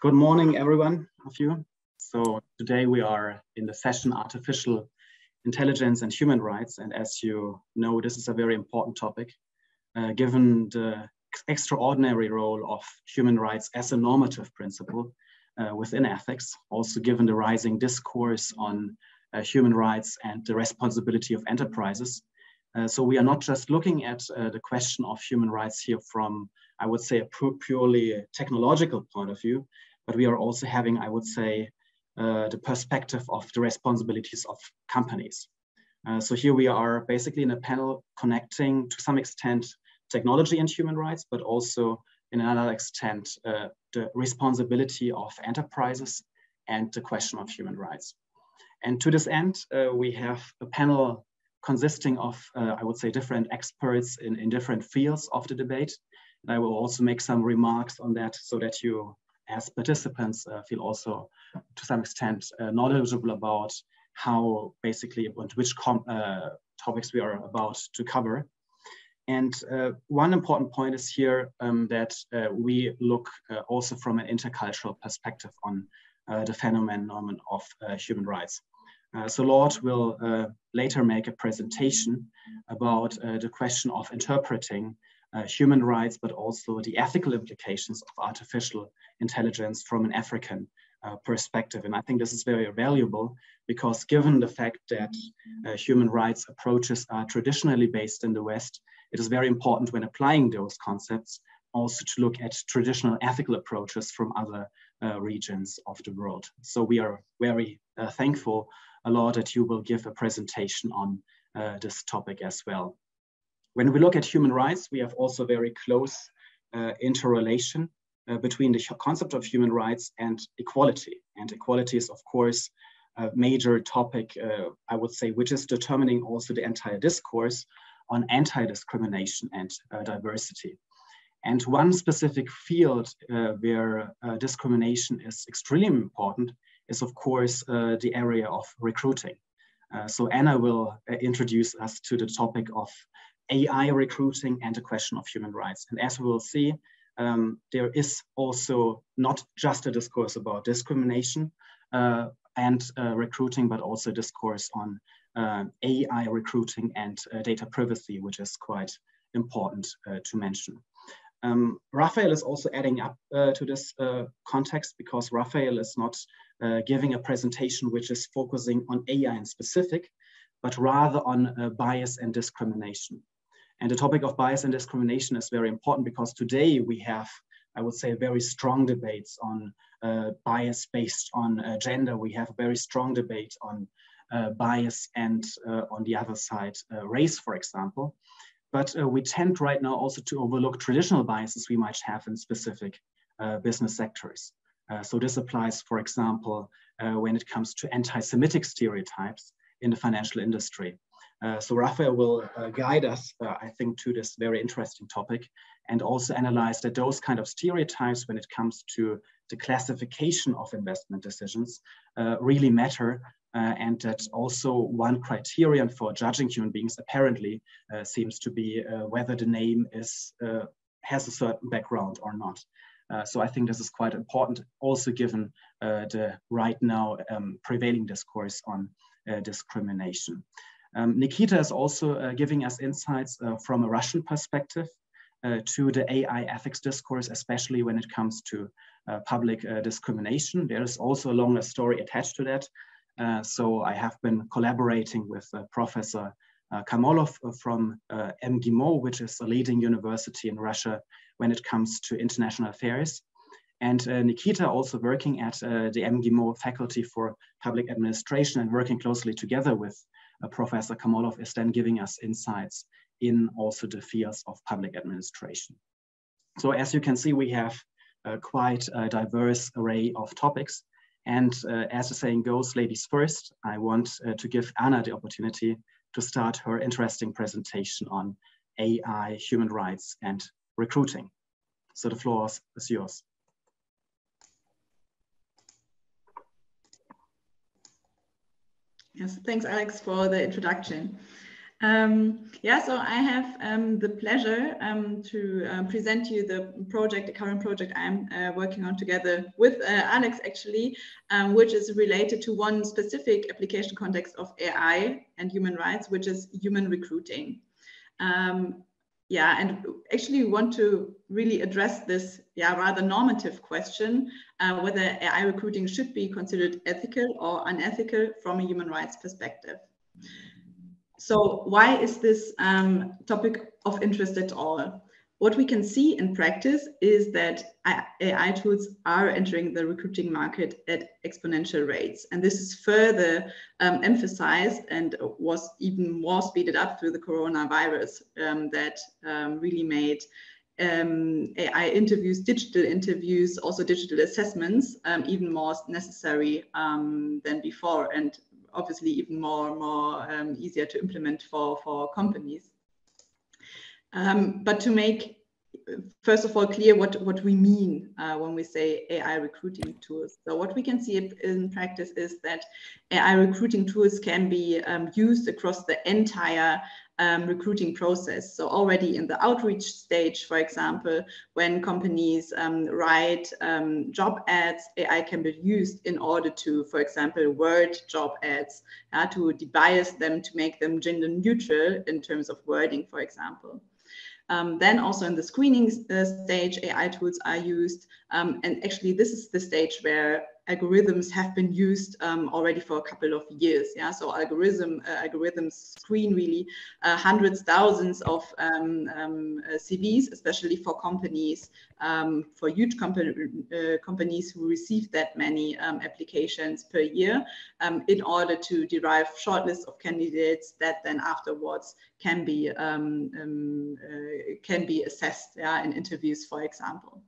Good morning, everyone of you. So today we are in the session Artificial Intelligence and Human Rights. And as you know, this is a very important topic, uh, given the extraordinary role of human rights as a normative principle uh, within ethics, also given the rising discourse on uh, human rights and the responsibility of enterprises. Uh, so we are not just looking at uh, the question of human rights here from, I would say, a purely technological point of view, but we are also having, I would say, uh, the perspective of the responsibilities of companies. Uh, so here we are basically in a panel connecting to some extent technology and human rights, but also in another extent uh, the responsibility of enterprises and the question of human rights. And to this end, uh, we have a panel consisting of, uh, I would say, different experts in, in different fields of the debate. And I will also make some remarks on that so that you as participants uh, feel also to some extent uh, knowledgeable about how basically and which uh, topics we are about to cover. And uh, one important point is here um, that uh, we look uh, also from an intercultural perspective on the phenomenon of human rights. so Lord will later make a presentation about the question of interpreting uh, human rights, but also the ethical implications of artificial intelligence from an African uh, perspective. And I think this is very valuable because given the fact that uh, human rights approaches are traditionally based in the West, it is very important when applying those concepts also to look at traditional ethical approaches from other uh, regions of the world. So we are very uh, thankful, Lord that you will give a presentation on uh, this topic as well. When we look at human rights, we have also very close uh, interrelation uh, between the concept of human rights and equality. And equality is, of course, a major topic, uh, I would say, which is determining also the entire discourse on anti-discrimination and uh, diversity. And one specific field uh, where uh, discrimination is extremely important is, of course, the area of recruiting. so Anna will introduce us to the topic of AI recruiting and the question of human rights. And as we will see, um, there is also not just a discourse about discrimination uh, and uh, recruiting, but also discourse on uh, AI recruiting and uh, data privacy, which is quite important uh, to mention. Um, Raphael is also adding up uh, to this context because Raphael is not giving a presentation which is focusing on AI in specific, but rather on bias and discrimination. And the topic of bias and discrimination is very important because today we have, I would say, very strong debates on uh, bias based on uh, gender. We have a very strong debate on uh, bias and uh, on the other side, uh, race, for example. But uh, we tend right now also to overlook traditional biases we might have in specific business sectors. so this applies, for example, when it comes to anti-Semitic stereotypes in the financial industry. Uh, so Raphael will uh, guide us, uh, I think, to this very interesting topic and also analyze that those kind of stereotypes when it comes to the classification of investment decisions uh, really matter uh, and that also one criterion for judging human beings apparently seems to be whether the name is has a certain background or not. so I think this is quite important also given the right now um, prevailing discourse on discrimination. Um, Nikita is also uh, giving us insights uh, from a Russian perspective uh, to the AI ethics discourse, especially when it comes to uh, public uh, discrimination. There is also a longer story attached to that. Uh, so I have been collaborating with Professor Kamolov from MGIMO, which is a leading university in Russia when it comes to international affairs. And Nikita also working at the MGIMO faculty for public administration and working closely together with uh, Professor Kamolov is then giving us insights in also the fields of public administration. So as you can see, we have uh, quite a diverse array of topics. And uh, as the saying goes, ladies first, I want uh, to give Anna the opportunity to start her interesting presentation on AI, human rights, and recruiting. So the floor is yours. Yes, thanks, Alex, for the introduction. Um, yeah, so I have um, the pleasure um, to uh, present you the project, the current project I'm uh, working on together with uh, Alex actually, um, which is related to one specific application context of AI and human rights, which is human recruiting. Um, yeah, and actually we want to really address this yeah, rather normative question, uh, whether AI recruiting should be considered ethical or unethical from a human rights perspective. So why is this um, topic of interest at all? What we can see in practice is that AI tools are entering the recruiting market at exponential rates. And this is further um, emphasized and was even more speeded up through the coronavirus um, that um, really made um, AI interviews, digital interviews, also digital assessments, um, even more necessary um, than before. And obviously even more and more easier to implement for for companies. Um, but to make first of all clear what what we mean uh, when we say AI recruiting tools. So what we can see in practice is that AI recruiting tools can be um, used across the entire um, recruiting process. So already in the outreach stage, for example, when companies um, write um, job ads, AI can be used in order to, for example, word job ads, uh, to debias them to make them gender neutral in terms of wording, for example. Um, then also in the screening uh, stage, AI tools are used. Um, and actually, this is the stage where algorithms have been used um, already for a couple of years. Yeah, so algorithm uh, algorithms screen really uh, hundreds, thousands of um, um, uh, CVs, especially for companies, um, for huge company, uh, companies who receive that many um, applications per year, um, in order to derive shortlists of candidates that then afterwards can be uh, can be assessed yeah, in interviews, for example.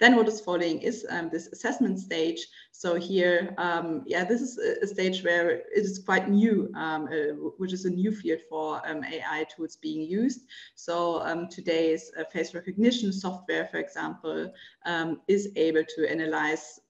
Then what is following is um, this assessment stage. So here, um, yeah, this is a, stage where it is quite new, um, uh, which is a new field for um, AI tools being used. So um, today's uh, face recognition software, for example, um, is able to analyze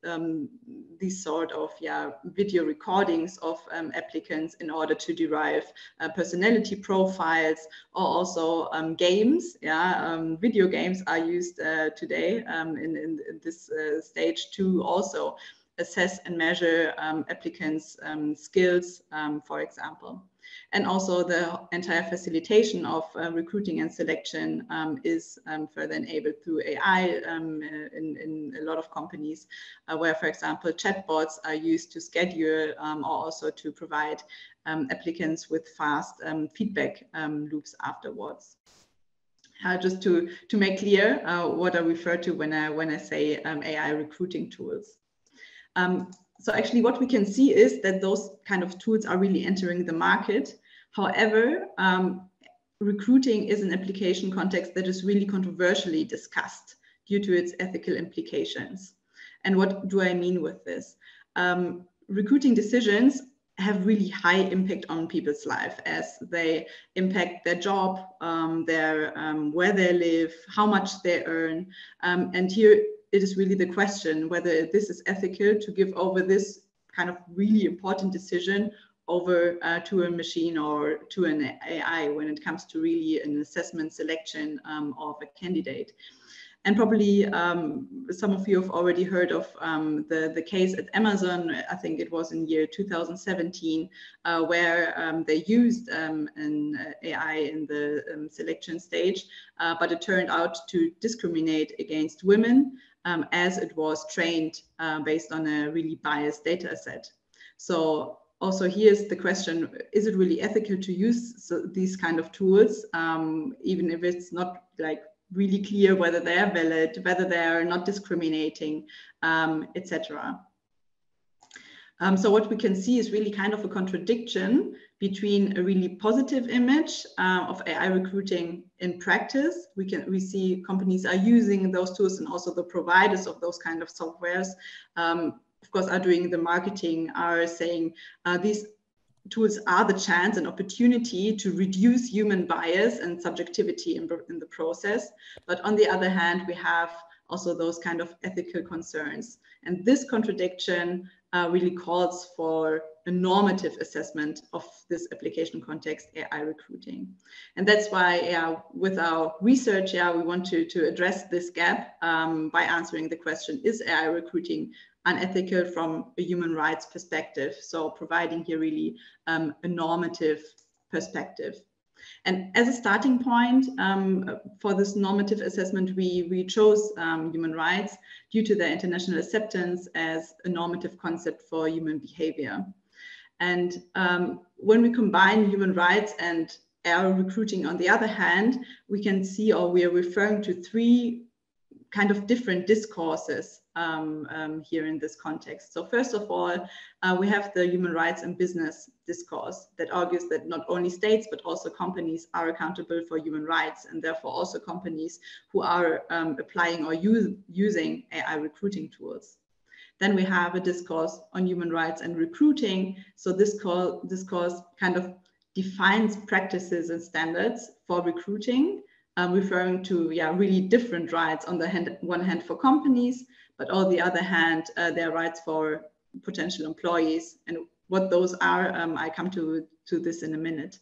these sort of yeah video recordings of applicants in order to derive uh, personality profiles or also games. Yeah, video games are used uh, today in, in, in, this uh, stage to also assess and measure um, applicants' um, skills, um, for example. And also the entire facilitation of uh, recruiting and selection um, is um, further enabled through AI um, in, in, a lot of companies, uh, where, for example, chatbots are used to schedule or also to provide applicants with fast feedback loops afterwards uh, just to, to make clear uh, what I refer to when I, when I say um, AI recruiting tools. Um, so actually what we can see is that those kind of tools are really entering the market. However, um, recruiting is an application context that is really controversially discussed due to its ethical implications. And what do I mean with this? Um, recruiting decisions have really high impact on people's life as they impact their job, um, their um, where they live, how much they earn, um, and here it is really the question whether this is ethical to give over this kind of really important decision over uh, to a machine or to an AI when it comes to really an assessment selection um, of a candidate. And probably um, some of you have already heard of um, the, the case at Amazon, I think it was in year 2017, uh, where um, they used um, an uh, AI in the um, selection stage, uh, but it turned out to discriminate against women um, as it was trained uh, based on a really biased data set. So also here's the question, is it really ethical to use these kind of tools, even if it's not like really clear whether they are valid, whether they are not discriminating, um, etc. Um, so what we can see is really kind of a contradiction between a really positive image uh, of AI recruiting in practice. We can we see companies are using those tools and also the providers of those kind of softwares, um, of course, are doing the marketing, are saying uh, these tools are the chance and opportunity to reduce human bias and subjectivity in, in the process. But on the other hand, we have also those kind of ethical concerns. And this contradiction uh, really calls for a normative assessment of this application context AI recruiting. And that's why yeah, with our research, yeah, we want to, to address this gap um, by answering the question, is AI recruiting unethical from a human rights perspective? So providing here really um, a normative perspective. And as a starting point um, for this normative assessment, we, we chose um, human rights due to their international acceptance as a normative concept for human behavior. And um, when we combine human rights and AI recruiting on the other hand, we can see or we are referring to three kind of different discourses um, um, here in this context. So first of all, uh, we have the human rights and business discourse that argues that not only states, but also companies are accountable for human rights and therefore also companies who are um, applying or use, using AI recruiting tools. Then we have a discourse on human rights and recruiting. So this call, discourse kind of defines practices and standards for recruiting, um, referring to yeah, really different rights on the hand, one hand for companies, but on the other hand, uh, their rights for potential employees and what those are, um, I come to, to this in a minute.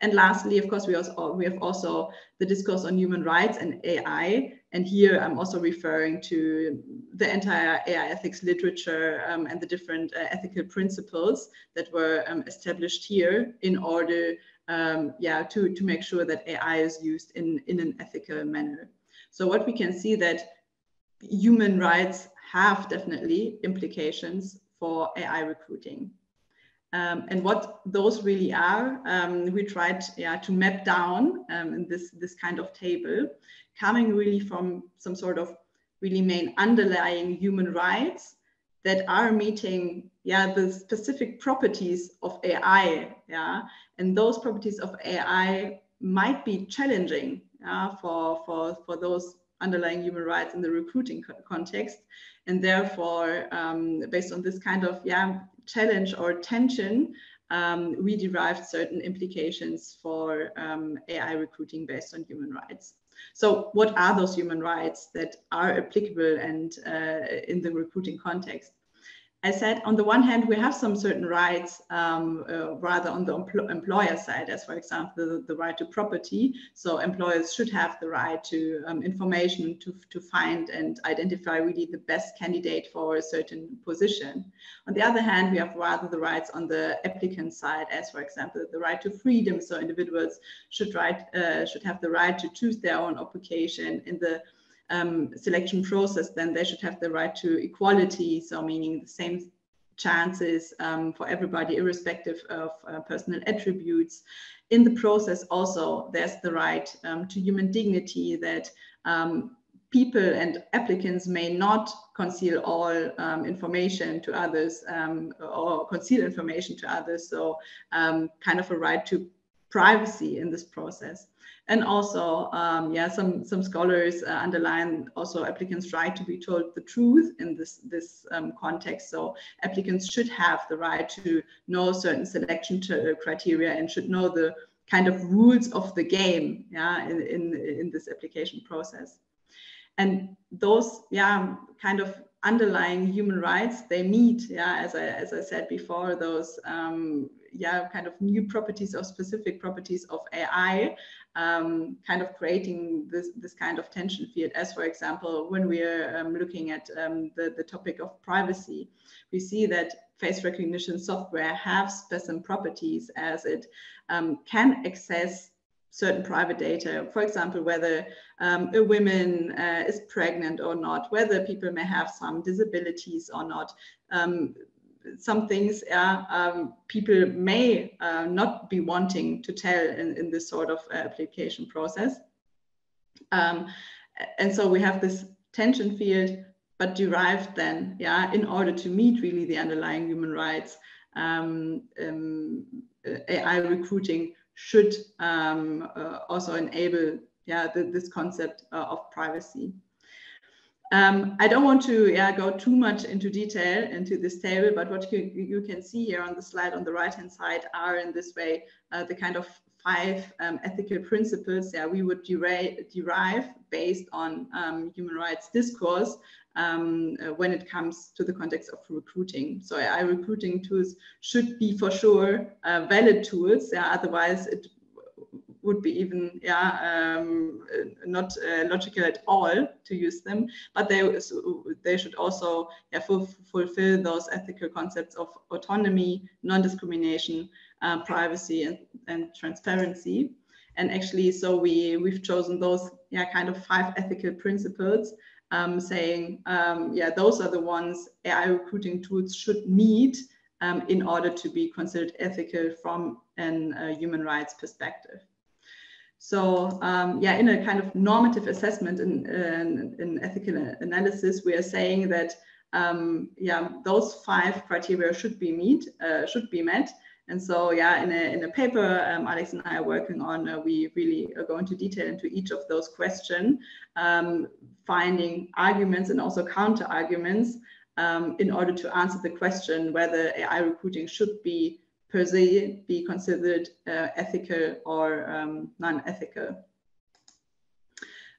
And lastly, of course, we also we have also the discourse on human rights and AI. And here I'm also referring to the entire AI ethics literature um, and the different uh, ethical principles that were um, established here in order, um, yeah, to, to make sure that AI is used in, in an ethical manner. So what we can see that human rights have definitely implications for AI recruiting. Um, and what those really are, um, we tried yeah, to map down um, in this, this kind of table, coming really from some sort of really main underlying human rights that are meeting yeah, the specific properties of AI. Yeah? And those properties of AI might be challenging yeah, for, for, for those underlying human rights in the recruiting co context. And therefore, um, based on this kind of yeah, challenge or tension, um, we derived certain implications for um, AI recruiting based on human rights. So what are those human rights that are applicable and uh, in the recruiting context? I said, on the one hand, we have some certain rights um, uh, rather on the empl employer side, as for example, the, the, right to property. So employers should have the right to um, information to, to find and identify really the best candidate for a certain position. On the other hand, we have rather the rights on the applicant side, as for example, the right to freedom. So individuals should, right, uh, should have the right to choose their own occupation in the um, selection process, then they should have the right to equality, so meaning the same chances um, for everybody, irrespective of uh, personal attributes. In the process, also, there's the right um, to human dignity that um, people and applicants may not conceal all um, information to others um, or conceal information to others. So, um, kind of a right to privacy in this process. And also um, yeah some some scholars uh, underline also applicants right to be told the truth in this this um, context. So applicants should have the right to know certain selection uh, criteria and should know the kind of rules of the game yeah in in, in this application process. And those yeah kind of underlying human rights they meet yeah as i as i said before those um, yeah kind of new properties or specific properties of ai um, kind of creating this, this kind of tension field. As for example, when we are um, looking at um, the, the topic of privacy, we see that face recognition software has special properties as it um, can access certain private data, for example, whether um, a woman uh, is pregnant or not, whether people may have some disabilities or not. Um, some things uh, um, people may uh, not be wanting to tell in, in this sort of uh, application process. Um, and so we have this tension field, but derived then, yeah, in order to meet really the underlying human rights, um, um AI recruiting should um, uh, also enable, yeah, the, this concept uh, of privacy. Um, I don't want to yeah, go too much into detail into this table, but what you, you can see here on the slide on the right hand side are in this way uh, the kind of five um, ethical principles yeah, we would derive, derive based on um, human rights discourse um, uh, when it comes to the context of recruiting. So AI recruiting tools should be for sure uh, valid tools. Yeah, otherwise it would be even yeah um, not uh, logical at all to use them. But they they should also yeah, fulfill those ethical concepts of autonomy, non-discrimination, uh, privacy, and, and transparency. And actually, so we we've chosen those yeah kind of five ethical principles um, saying, um, yeah, those are the ones AI recruiting tools should meet um, in order to be considered ethical from an uh, human rights perspective. So um, yeah, in a kind of normative assessment in, in, in ethical analysis, we are saying that um, yeah, those five criteria should be meet, uh, should be met. And so, yeah, in a, in a paper um, Alex and I are working on, uh, we really go into detail into each of those questions, um, finding arguments and also counter arguments um, in order to answer the question whether AI recruiting should be per se be considered uh, ethical or um, non-ethical.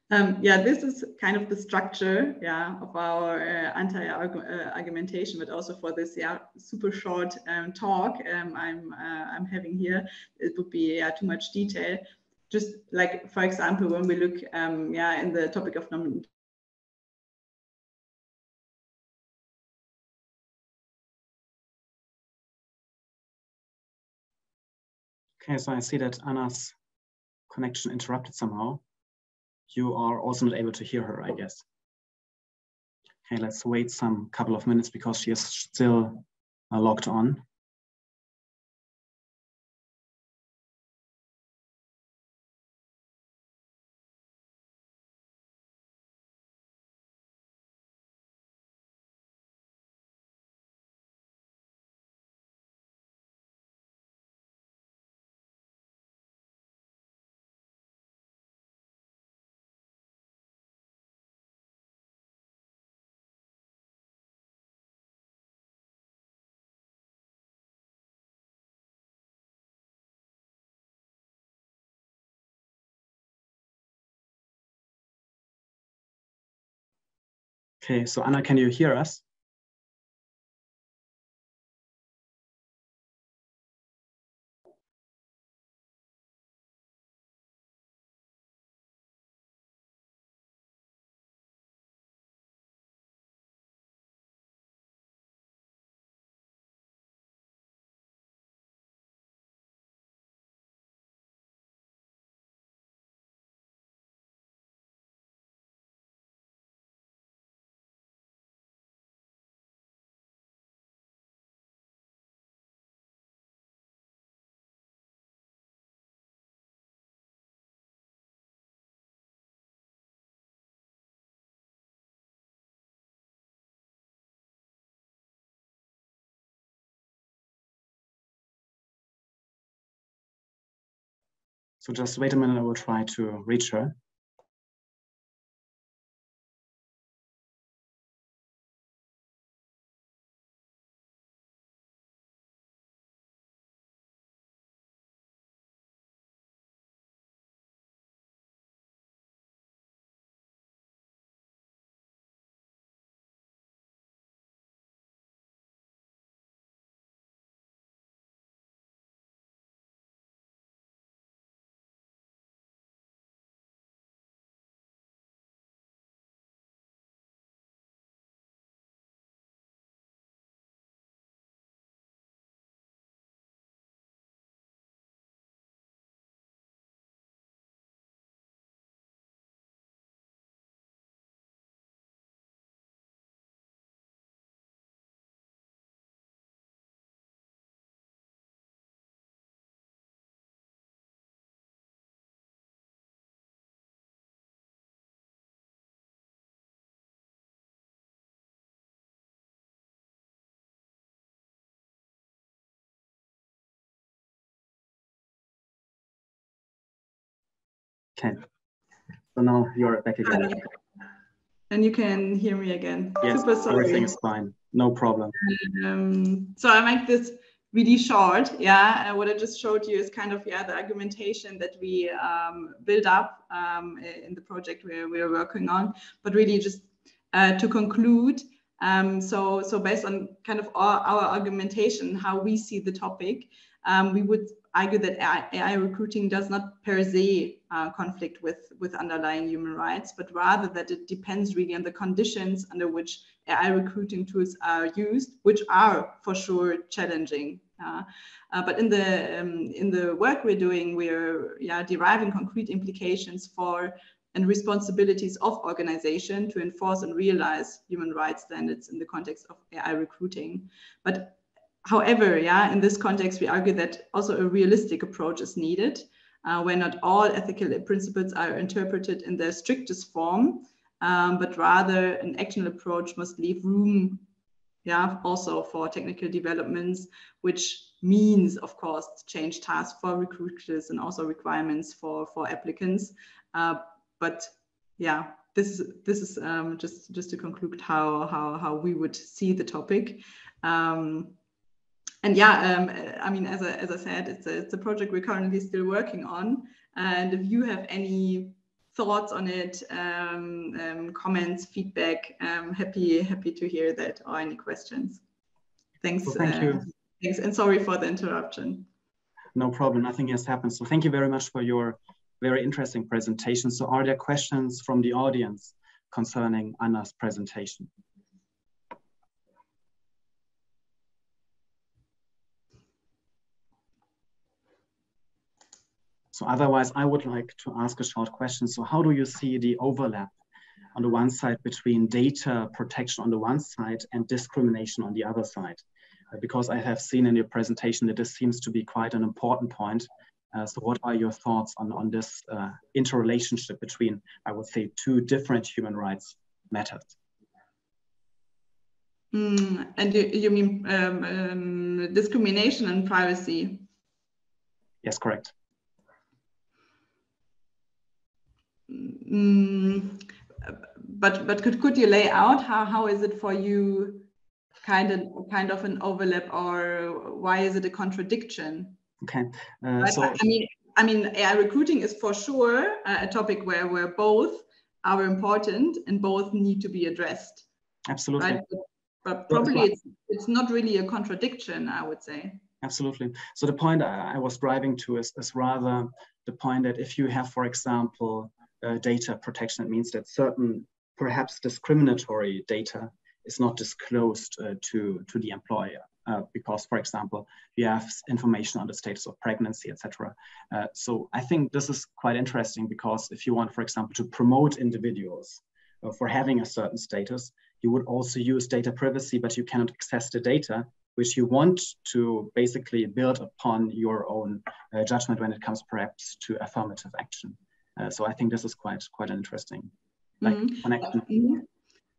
Um, yeah, this is kind of the structure, yeah, of our uh, anti-argumentation, uh, but also for this, yeah, super short um, talk um, I'm uh, I'm having here. It would be yeah too much detail. Just like for example, when we look, um, yeah, in the topic of Okay, so I see that Anna's connection interrupted somehow you are also not able to hear her, I guess. Okay, let's wait some couple of minutes because she is still uh, on. Okay, so Anna, can you hear us? So just wait a minute, I will try to reach her. Okay. So now you're back again. And you can hear me again. Yes, Super sorry. everything is fine. No problem. Um, so I make this really short. Yeah, uh, what I just showed you is kind of yeah the argumentation that we um, build up um, in the project we're, we're working on. But really, just uh, to conclude, um, so so based on kind of our, our argumentation, how we see the topic, um, we would argue that AI, AI, recruiting does not per se uh, conflict with with underlying human rights, but rather that it depends really on the conditions under which AI recruiting tools are used, which are for sure challenging. Uh, uh, but in the um, in the work we're doing, we're yeah, deriving concrete implications for and responsibilities of organization to enforce and realize human rights standards in the context of AI recruiting. But however, yeah, in this context, we argue that also a realistic approach is needed, uh, where not all ethical principles are interpreted in their strictest form, um, but rather an actionable approach must leave room yeah, also for technical developments, which means, of course, change tasks for recruiters and also requirements for, for applicants. Uh, but yeah, this is this is um, just just to conclude how how how we would see the topic. Um, and yeah, um, I mean, as I, as I said, it's a, it's a project we're currently still working on. And if you have any thoughts on it, um, um, comments, feedback. I'm happy happy to hear that or any questions. Thanks. Well, thank uh, you. Thanks and sorry for the interruption. No problem. Nothing has happened. So thank you very much for your very interesting presentation. So are there questions from the audience concerning Anna's presentation? So otherwise, I would like to ask a short question. So how do you see the overlap on the one side between data protection on the one side and discrimination on the other side? Uh, because I have seen in your presentation that this seems to be quite an important point. Uh, so what are your thoughts on, on this uh, interrelationship between, I would say, two different human rights matters? Mm, and you, you mean um, um, discrimination and privacy? Yes, correct. Mm, but but could could you lay out how how is it for you kind of kind of an overlap or why is it a contradiction? Okay uh, so i mean i mean ai recruiting is for sure a topic where where both are important and both need to be addressed. Absolutely. Right? but, but probably it's it's not really a contradiction i would say. Absolutely. So the point i was driving to is, is rather the point that if you have for example uh, data protection. It means that certain, perhaps discriminatory data is not disclosed uh, to, to the employer. Uh, because, for example, you have information on the status of pregnancy, etc. Uh, so I think this is quite interesting because if you want, for example, to promote individuals uh, for having a certain status, you would also use data privacy, but you cannot access the data which you want to basically build upon your own uh, judgment when it comes perhaps to affirmative action. Uh, so I think this is quite quite interesting, like mm-hmm. connection. Mm-hmm.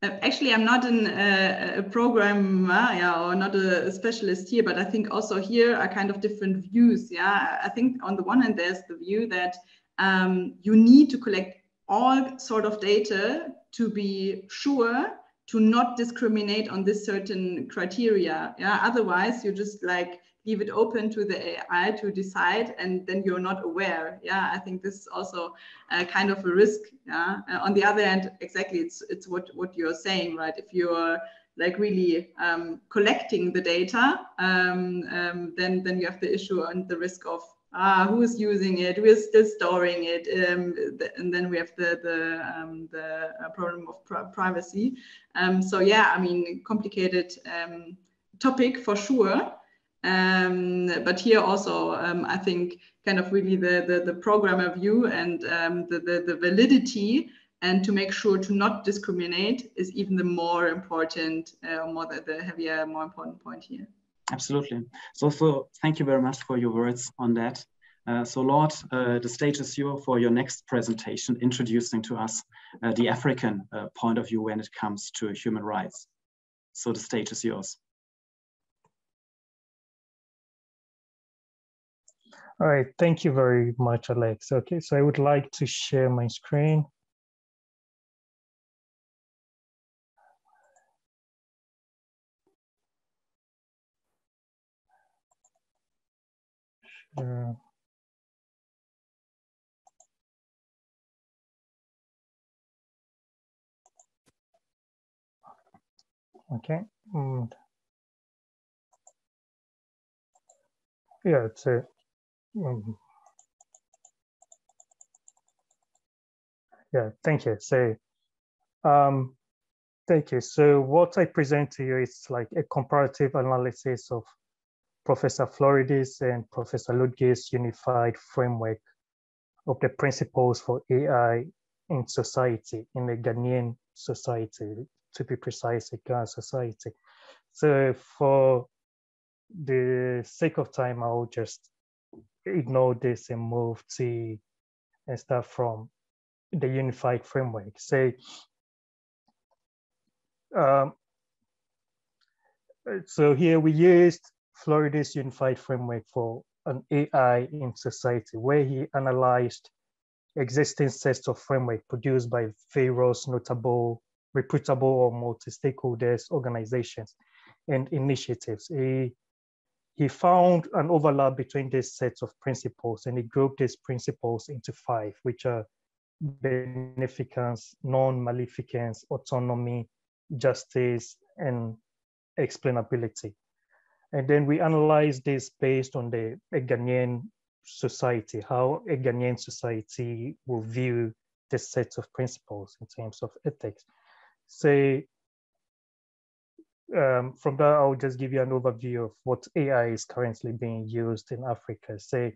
Uh, actually, I'm not an, uh, a programmer, yeah, or not a specialist here, but I think also here are kind of different views. Yeah, I think on the one hand, there's the view that um, you need to collect all sort of data to be sure to not discriminate on this certain criteria. Yeah, otherwise you just like leave it open to the AI to decide, and then you're not aware. Yeah, I think this is also uh, kind of a risk. Yeah. Uh, on the other hand, exactly, it's it's what what you're saying, right? If you're like really um, collecting the data, um, um, then then you have the issue and the risk of ah, who is using it, is still storing it, um, th and then we have the the um, the uh, problem of pr privacy. Um, so yeah, I mean, complicated topic for sure. Um, but here also, um, I think kind of really the, the, the programmer view and um, the, the, the, validity and to make sure to not discriminate is even the more important, uh, more the, the heavier, more important point here. Absolutely. So, so thank you very much for your words on that. Uh, so Lord, uh, the stage is yours for your next presentation, introducing to us uh, the African uh, point of view when it comes to human rights. So the stage is yours. All right, thank you very much, Alex. Okay, so I would like to share my screen. share. Okay. And yeah, it's a yeah, thank you. So um thank you. So what I present to you is like a comparative analysis of Professor Floridi's and Professor Lütge's unified framework of the principles for AI in society, in the Ghanaian society, to be precise, a Ghana society. So for the sake of time, I'll just ignore this and move to and start from the unified framework. Say, um, so here we used Floridi's unified framework for an AI in society, where he analyzed existing sets of framework produced by various notable, reputable or multi-stakeholders organizations and initiatives. He, he found an overlap between these sets of principles and he grouped these principles into five, which are beneficence, non-maleficence, autonomy, justice, and explainability. And then we analyze this based on the Ghanaian society, how a Ghanaian society will view this set of principles in terms of ethics. Say, um, from that, I'll just give you an overview of what AI is currently being used in Africa. Say,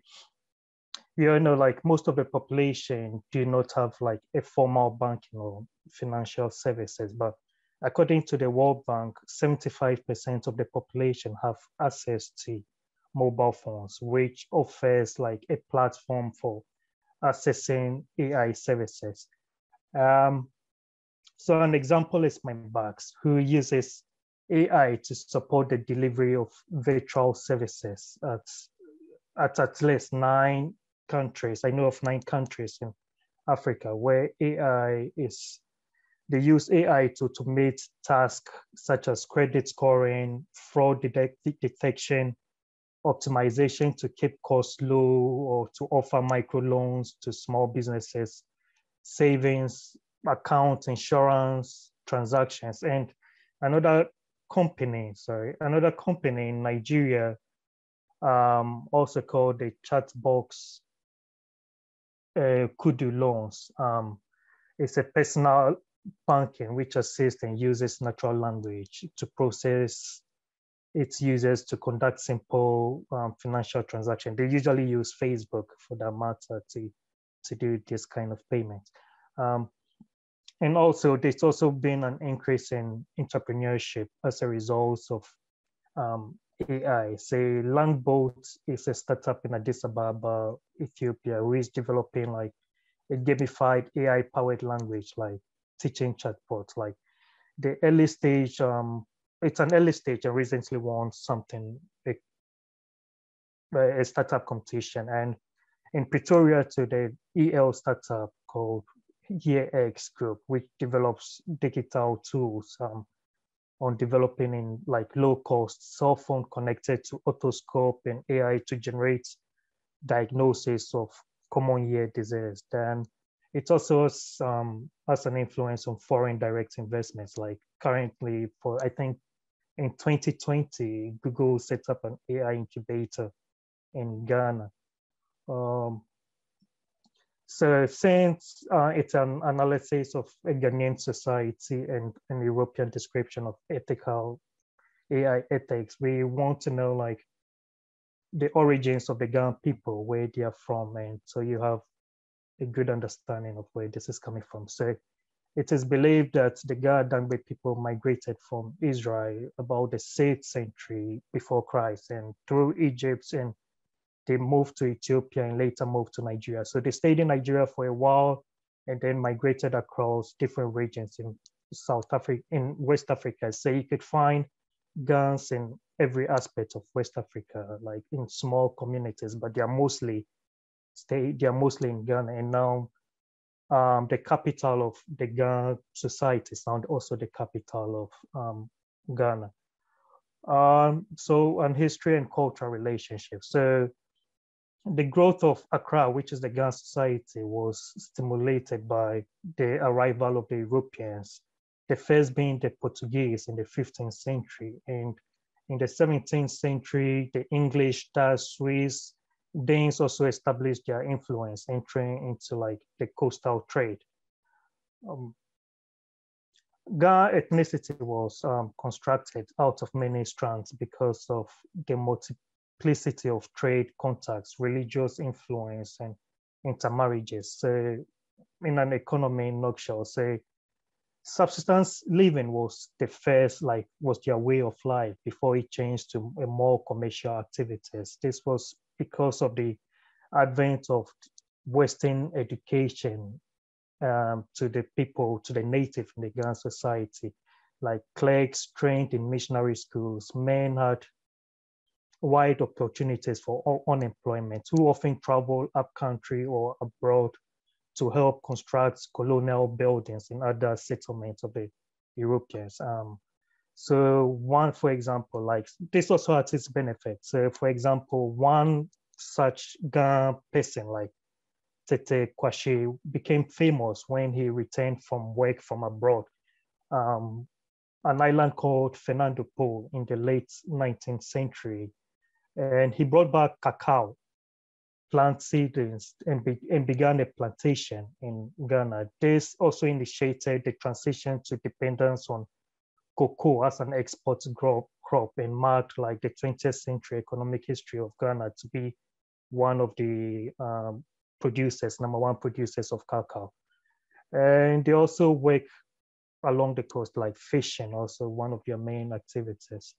you know, like most of the population do not have like a formal banking or financial services, but according to the World Bank, 75% of the population have access to mobile phones, which offers like a platform for accessing AI services. Um, so an example is my MyBucks, who uses AI to support the delivery of virtual services at, at at least nine countries. I know of nine countries in Africa where AI is they use AI to automate tasks such as credit scoring, fraud detect detection, optimization to keep costs low or to offer microloans to small businesses, savings, account, insurance, transactions. And another company, sorry, another company in Nigeria, um, also called the Chatbox uh, Kudu Loans. Um, it's a personal banking which assists and uses natural language to process its users to conduct simple um, financial transactions. They usually use Facebook for that matter to, to do this kind of payment. Um, and also, there's also been an increase in entrepreneurship as a result of um, AI. Say, Langboat is a startup in Addis Ababa, Ethiopia, who is developing like a gamified AI-powered language like teaching chatbots. Like the early stage, um, it's an early stage and recently won something, a, a startup competition. And in Pretoria today, EL startup called X Group, which develops digital tools um, on developing in like low cost cell phone connected to otoscope and AI to generate diagnosis of common ear disease. Then it also um, has an influence on foreign direct investments. Like currently, for I think in 2020, Google set up an AI incubator in Ghana. Um, so since uh, it's an analysis of a Ghanaian society and an European description of ethical AI ethics, we want to know like the origins of the Ghanaian people, where they are from. And so you have a good understanding of where this is coming from. So it is believed that the Ga Dangme people migrated from Israel about the 6th century before Christ and through Egypt and they moved to Ethiopia and later moved to Nigeria. So they stayed in Nigeria for a while and then migrated across different regions in South Africa, in West Africa. So you could find guns in every aspect of West Africa, like in small communities, but they are mostly stay, they are mostly in Ghana. And now um, the capital of the Ghana society is now also the capital of um, Ghana. Um, so, on history and cultural relationships. So, the growth of Accra, which is the Ga society, was stimulated by the arrival of the Europeans, the first being the Portuguese in the 15th century. And in the 17th century, the English, the Swiss, Danes also established their influence, entering into like the coastal trade. Um, Ga ethnicity was um, constructed out of many strands because of the multiplicity of trade contacts, religious influence, and intermarriages. So, in an economy in nutshell, say subsistence living was the first, like, was their way of life before it changed to a more commercial activities. This was because of the advent of Western education um, to the people, to the native in the Ghana society. Like clerks trained in missionary schools, men had wide opportunities for unemployment, who often travel up country or abroad to help construct colonial buildings in other settlements of the Europeans. Um, so one, for example, like this also has its benefits. So for example, one such Ghana person like Tetteh Quarshie became famous when he returned from work from abroad. Um, an island called Fernando Po in the late 19th century. And he brought back cacao, plant seedlings, and, be, and began a plantation in Ghana. This also initiated the transition to dependence on cocoa as an export crop, crop and marked like the 20th century economic history of Ghana to be one of the um, producers, number one producers of cacao. And they also work along the coast, like fishing, also one of their main activities.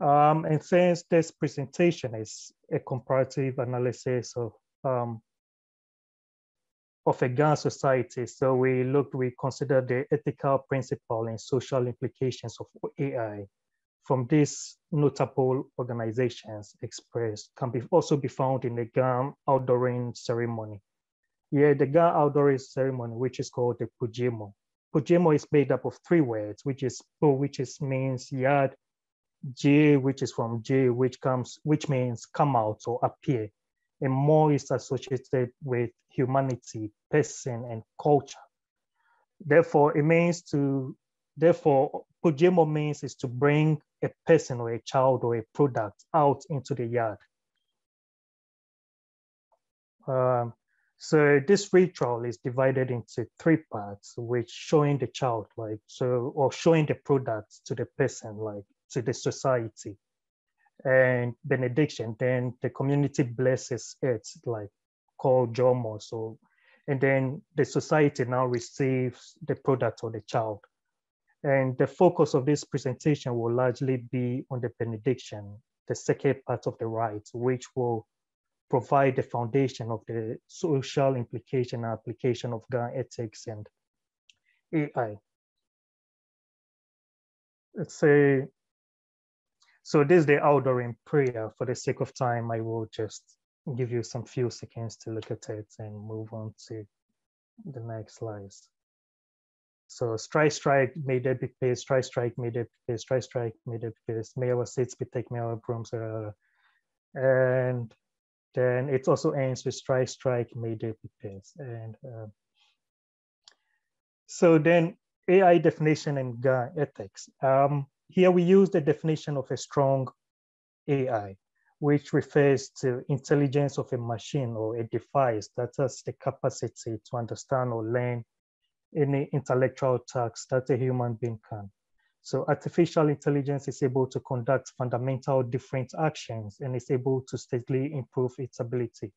Um, and since this presentation is a comparative analysis of um, of a gun society, so we looked, we considered the ethical principle and social implications of AI from these notable organizations expressed can be also be found in the Ga outdooring ceremony. Yeah, the Ga outdooring ceremony, which is called the Kpodziemo. Kpodziemo is made up of three words, which is which is means yard, J, which is from J, which comes, which means come out or appear. And more is associated with humanity, person, and culture. Therefore, it means to, therefore, Kpodziemo means is to bring a person or a child or a product out into the yard. Um, so this ritual is divided into three parts, which showing the child, like so, or showing the product to the person, like to the society, and benediction. Then the community blesses it, like called Jomo. So, and then the society now receives the product or the child. And the focus of this presentation will largely be on the benediction, the second part of the rite, which will provide the foundation of the social implication and application of Ghana ethics and AI. Let's say, so this is the outdooring prayer. For the sake of time, I will just give you some few seconds to look at it and move on to the next slides. So strike, strike, there be peace, strike, strike, there be peace, strike, strike, there be peace, may our seats be taken, may our brooms, uh, and then it also ends with strike, strike, there be peace. And uh, so then AI definition and ethics. Um, here we use the definition of a strong AI, which refers to intelligence of a machine or a device that has the capacity to understand or learn any intellectual task that a human being can. So artificial intelligence is able to conduct fundamental different actions and is able to steadily improve its ability.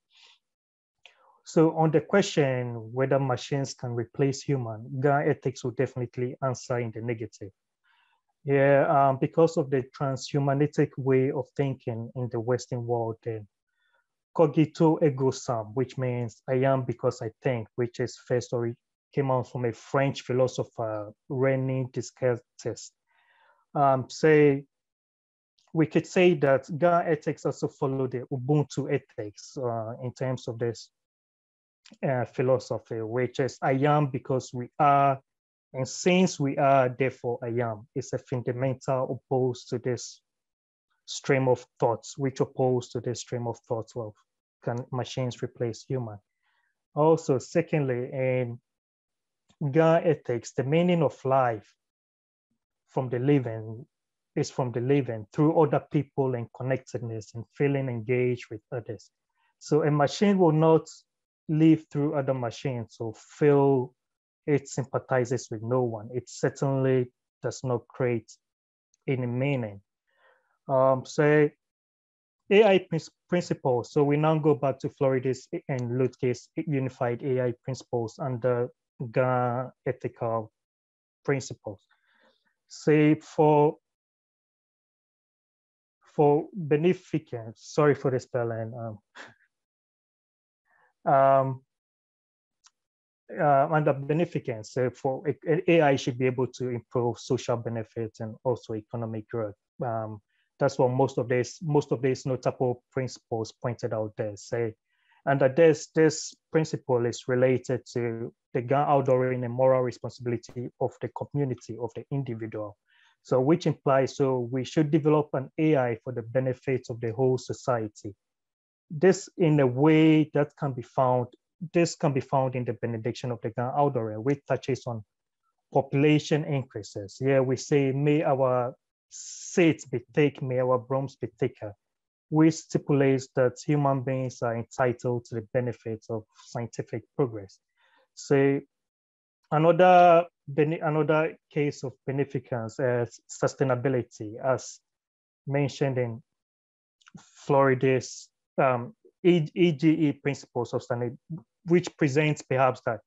So on the question whether machines can replace human, Ghana ethics will definitely answer in the negative. Yeah, um, because of the transhumanistic way of thinking in the Western world, then cogito ergo sum, which means I am because I think, which is first or came out from a French philosopher, René Descartes. Um, say, we could say that Ga ethics also follow the Ubuntu ethics uh, in terms of this uh, philosophy, which is I am because we are, and since we are, therefore I am. It's a fundamental opposed to this stream of thoughts, which oppose to this stream of thoughts of can machines replace human. Also, secondly, in GAN ethics, the meaning of life from the living is from the living through other people and connectedness and feeling engaged with others. So a machine will not live through other machines or feel it sympathizes with no one. It certainly does not create any meaning. Um, so AI principles. So we now go back to Floridi's and Lütge's unified AI principles under GAN ethical principles. Say for for beneficence, sorry for the spelling. Um, um, uh, under beneficence, so for AI should be able to improve social benefits and also economic growth. Um, that's what most of these most of these notable principles pointed out there. Say, and that this this principle is related to the outdooring and moral responsibility of the community of the individual. So which implies so we should develop an AI for the benefit of the whole society. This in a way that can be found, this can be found in the benediction of the Outdooring, which touches on population increases. Here we say, may our seats be thick, may our brooms be thicker, which stipulates that human beings are entitled to the benefits of scientific progress. So Another, another case of beneficence is sustainability, as mentioned in Floridi's um, EGE principles of which presents perhaps that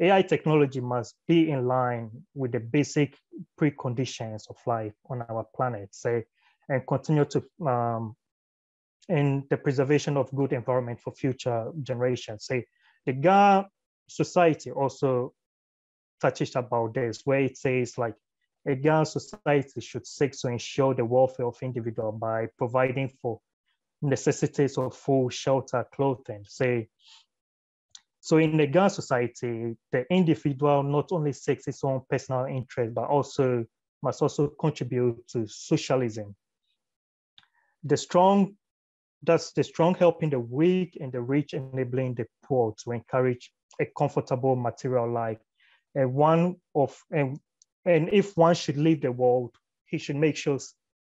AI technology must be in line with the basic preconditions of life on our planet, say, and continue to um, in the preservation of good environment for future generations. Say, the GAN society also touches about this, where it says like a GAN society should seek to ensure the welfare of individual by providing for necessities of food, shelter, clothing. Say, so in the GAN society, the individual not only seeks its own personal interest, but also must also contribute to socialism. The strong, that's the strong helping the weak and the rich enabling the poor to encourage a comfortable material life and one of and and if one should leave the world, he should make sure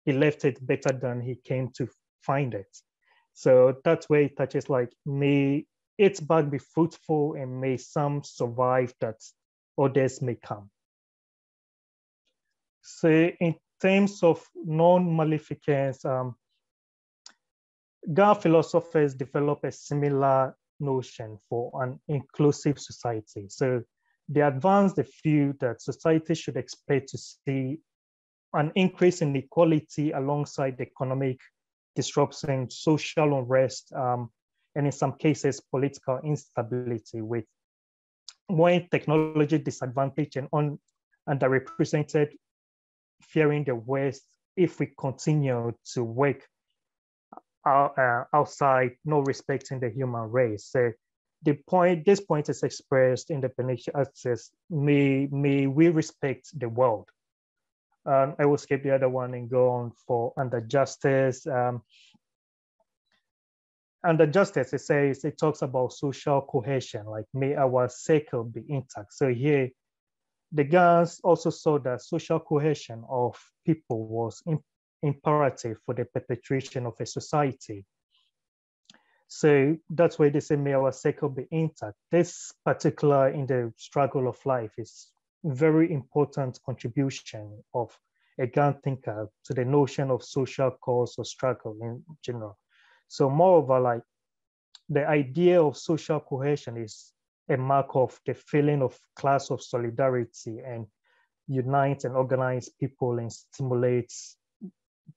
he left it better than he came to find it. So that's where it touches like may its back be fruitful and may some survive that others may come. So in terms of non-maleficence, um, GAN philosophers develop a similar notion for an inclusive society. So they advance the view that society should expect to see an increase in equality alongside economic disruption, social unrest, um, and in some cases, political instability with more technology disadvantage and un- underrepresented fearing the worst if we continue to work uh, outside, no respecting the human race. So the point, this point is expressed in the Phoenician access, may, may we respect the world. Um, I will skip the other one and go on for under justice. Um, under justice, it says, it talks about social cohesion, like may our circle be intact. So here, the GANs also saw that social cohesion of people was imperative for the perpetuation of a society. So that's why they say may our circle be intact. This particular in the struggle of life is very important contribution of a GAN thinker to the notion of social cause or struggle in general. So moreover, like the idea of social cohesion is a mark of the feeling of class of solidarity and unite and organize people and stimulates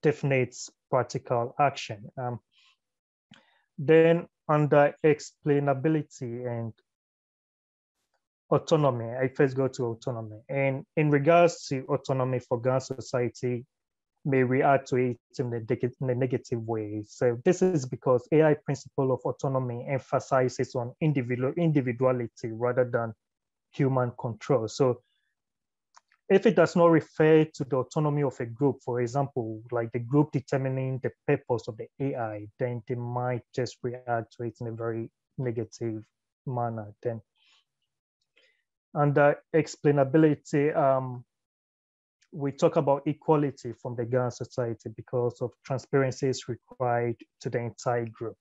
definite practical action. Um, then under explainability and autonomy, I first go to autonomy. And in regards to autonomy for GAN society, may react to it in a, in a negative way. So this is because AI principle of autonomy emphasizes on individual individuality rather than human control. So if it does not refer to the autonomy of a group, for example, like the group determining the purpose of the AI, then they might just react to it in a very negative manner. Then under explainability, um, we talk about equality from the GAN society because of transparency is required to the entire group.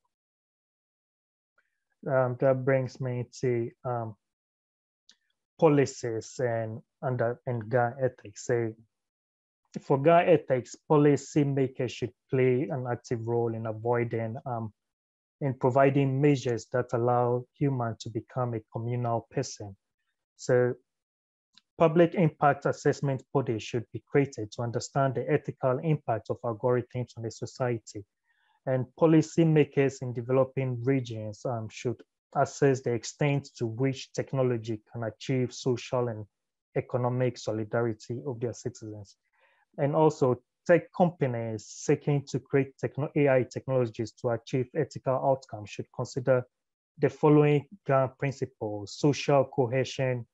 Um, that brings me to um, policies and under and GAN ethics. So for GAN ethics, policymakers should play an active role in avoiding um, in providing measures that allow human to become a communal person. So public impact assessment body should be created to understand the ethical impact of algorithms on the society. And policymakers in developing regions um, should assess the extent to which technology can achieve social and economic solidarity of their citizens. And also tech companies seeking to create techno AI technologies to achieve ethical outcomes should consider the following principles, social cohesion,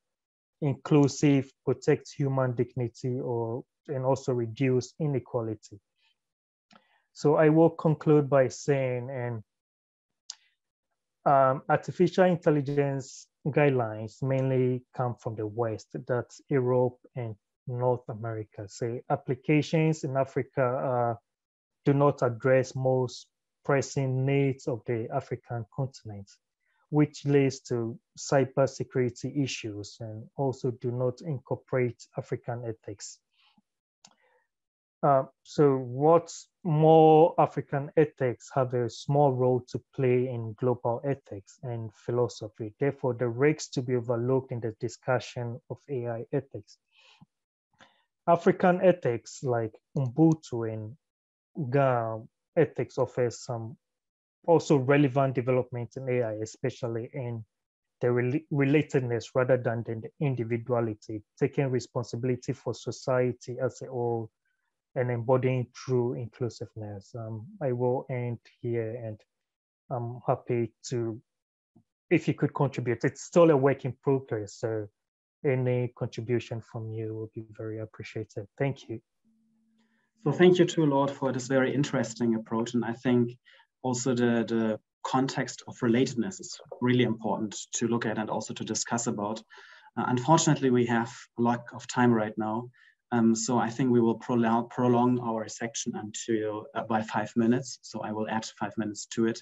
inclusive, protect human dignity, or and also reduce inequality. So I will conclude by saying, and um, artificial intelligence guidelines mainly come from the West, that's Europe and North America. Say applications in Africa uh, do not address most pressing needs of the African continent, which leads to cybersecurity issues and also do not incorporate African ethics. Uh, so what more African ethics have a small role to play in global ethics and philosophy. Therefore, the risks to be overlooked in the discussion of AI ethics. African ethics like Ubuntu and GA ethics offers some also relevant developments in AI, especially in the rel relatedness rather than the individuality, taking responsibility for society as a whole and embodying true inclusiveness. Um, I will end here and I'm happy to, if you could contribute, it's still a work in progress. So any contribution from you will be very appreciated. Thank you. So thank you too, Lord, for this very interesting approach. And I think also the, the context of relatedness is really important to look at and also to discuss about. Uh, unfortunately, we have a lack of time right now. Um, so I think we will prolong, prolong our section until uh, by five minutes. So I will add five minutes to it.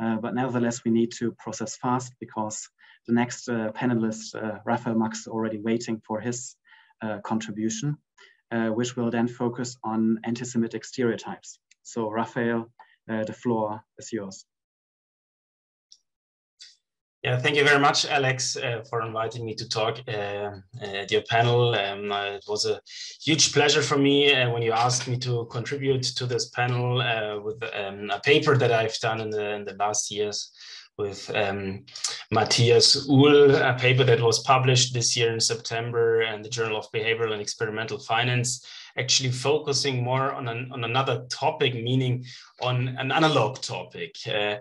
Uh, but nevertheless, we need to process fast because the next uh, panelist, uh, Raphael Max, is already waiting for his uh, contribution, which will then focus on anti-Semitic stereotypes. So Raphael, the floor is yours. Yeah, thank you very much, Alex, uh, for inviting me to talk uh, at your panel. Um, uh, it was a huge pleasure for me uh, when you asked me to contribute to this panel uh, with um, a paper that I've done in the, in the last years with um, Matthias Uhl, a paper that was published this year in September in the Journal of Behavioral and Experimental Finance actually focusing more on, an, on another topic, meaning on an analog topic. Uh,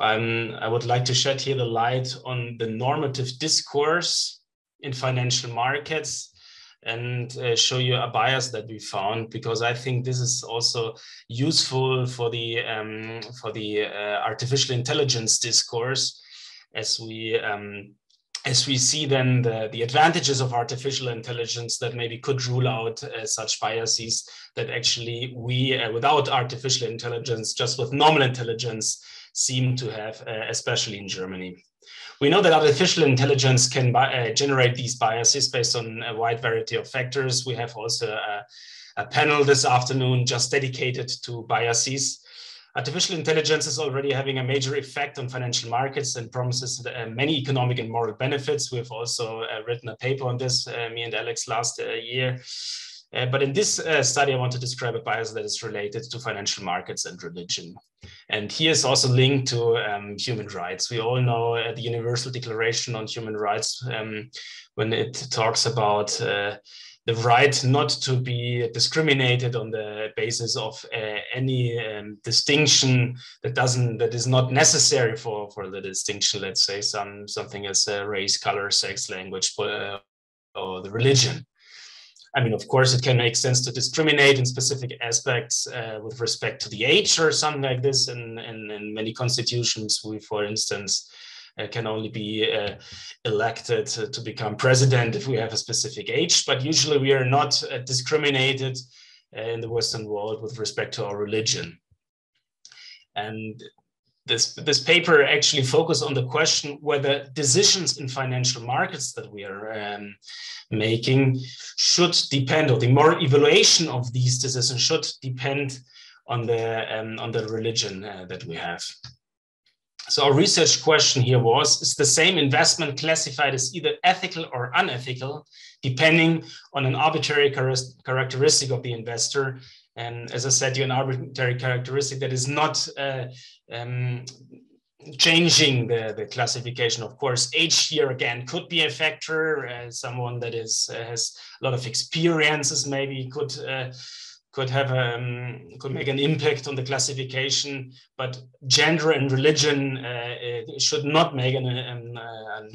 I would like to shed here the light on the normative discourse in financial markets and uh, show you a bias that we found because I think this is also useful for the um, for the uh, artificial intelligence discourse as we um, as we see then the, the advantages of artificial intelligence that maybe could rule out uh, such biases that actually we, uh, without artificial intelligence, just with normal intelligence, seem to have, uh, especially in Germany. We know that artificial intelligence can uh, generate these biases based on a wide variety of factors. We have also a, a panel this afternoon just dedicated to biases. Artificial intelligence is already having a major effect on financial markets and promises uh, many economic and moral benefits. We've also uh, written a paper on this, uh, me and Alex, last uh, year. Uh, but in this uh, study, I want to describe a bias that is related to financial markets and religion. And here's also linked to um, human rights. We all know the Universal Declaration on Human Rights um, when it talks about the right not to be discriminated on the basis of uh, any um, distinction that doesn't that is not necessary for for the distinction let's say some something as uh, race color sex language uh, or the religion I mean, of course, it can make sense to discriminate in specific aspects uh, with respect to the age or something like this. And in, in, in, many constitutions, we, for instance, can only be uh, elected to, become president if we have a specific age. But usually, we are not uh, discriminated uh, in the Western world with respect to our religion. And this, this paper actually focused on the question whether decisions in financial markets that we are um, making should depend, or the more evaluation of these decisions should depend on the, um, on the religion uh, that we have. So our research question here was, is the same investment classified as either ethical or unethical, depending on an arbitrary char characteristic of the investor and as I said, you an arbitrary characteristic that is not uh, um, changing the, the classification. Of course, age here again could be a factor. Uh, someone that is uh, has a lot of experiences maybe could uh, could have um, could make an impact on the classification. But gender and religion uh, should not make an, an, an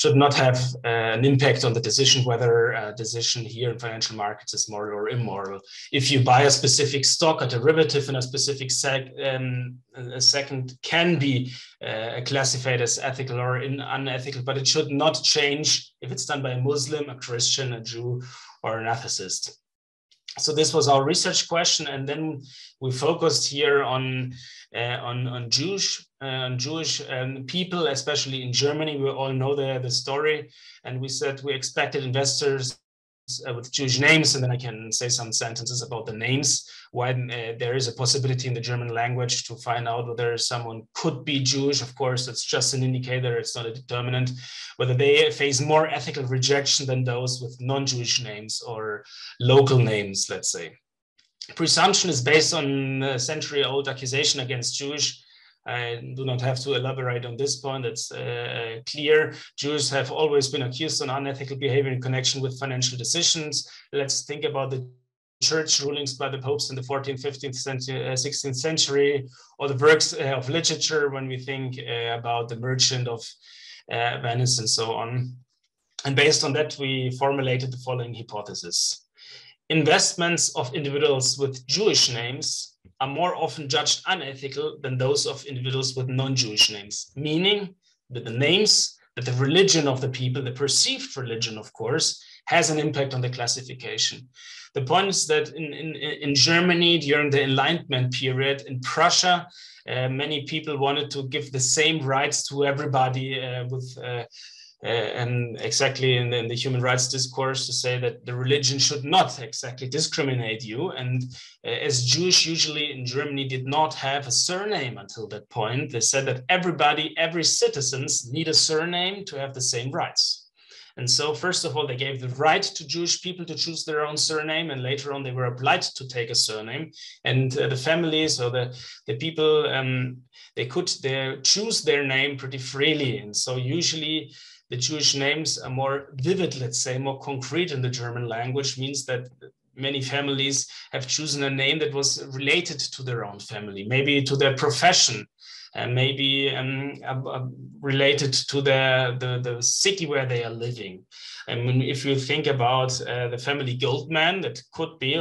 should not have uh, an impact on the decision whether a decision here in financial markets is moral or immoral. If you buy a specific stock, a derivative in a specific sec, um, a second can be uh, classified as ethical or unethical, but it should not change if it's done by a Muslim, a Christian, a Jew, or an atheist. So this was our research question, and then we focused here on uh, on on Jewish uh, on Jewish um, people, especially in Germany. We all know the the story, and we said we expected investors uh, with Jewish names, and then I can say some sentences about the names. When uh, there is a possibility in the German language to find out whether someone could be Jewish, of course, it's just an indicator, it's not a determinant. Whether they face more ethical rejection than those with non-Jewish names or local names, let's say. Presumption is based on a century-old accusation against Jewish I do not have to elaborate on this point. It's uh, clear. Jews have always been accused of unethical behavior in connection with financial decisions. Let's think about the church rulings by the popes in the 14th, 15th, century, uh, 16th century, or the works uh, of literature when we think uh, about the merchant of uh, Venice and so on. And based on that, we formulated the following hypothesis. Investments of individuals with Jewish names are more often judged unethical than those of individuals with non-Jewish names, meaning that the names, that the religion of the people, the perceived religion, of course, has an impact on the classification. The point is that in, in, in Germany during the Enlightenment period, in Prussia, uh, many people wanted to give the same rights to everybody uh, with uh, and exactly in the, in the, human rights discourse to say that the religion should not exactly discriminate you. And uh, as Jewish usually in Germany did not have a surname until that point, they said that everybody, every citizens need a surname to have the same rights. And so, first of all, they gave the right to Jewish people to choose their own surname, and later on, they were obliged to take a surname. And uh, the families or the, the people, um, they could they choose their name pretty freely. And so, usually, the Jewish names are more vivid, let's say, more concrete in the German language, means that many families have chosen a name that was related to their own family, maybe to their profession, and maybe um, uh, related to the, the, the, city where they are living. I mean, if you think about uh, the family Goldman, that could be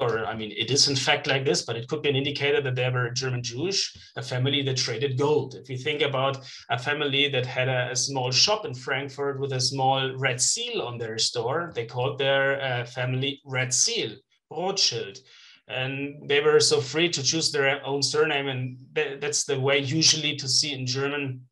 or I mean, it is in fact like this, but it could be an indicator that they were German Jewish, a family that traded gold. If you think about a family that had a, a small shop in Frankfurt with a small red seal on their store, they called their uh, family Red Seal, Rothschild. And they were so free to choose their own surname. And th that's the way usually to see in German.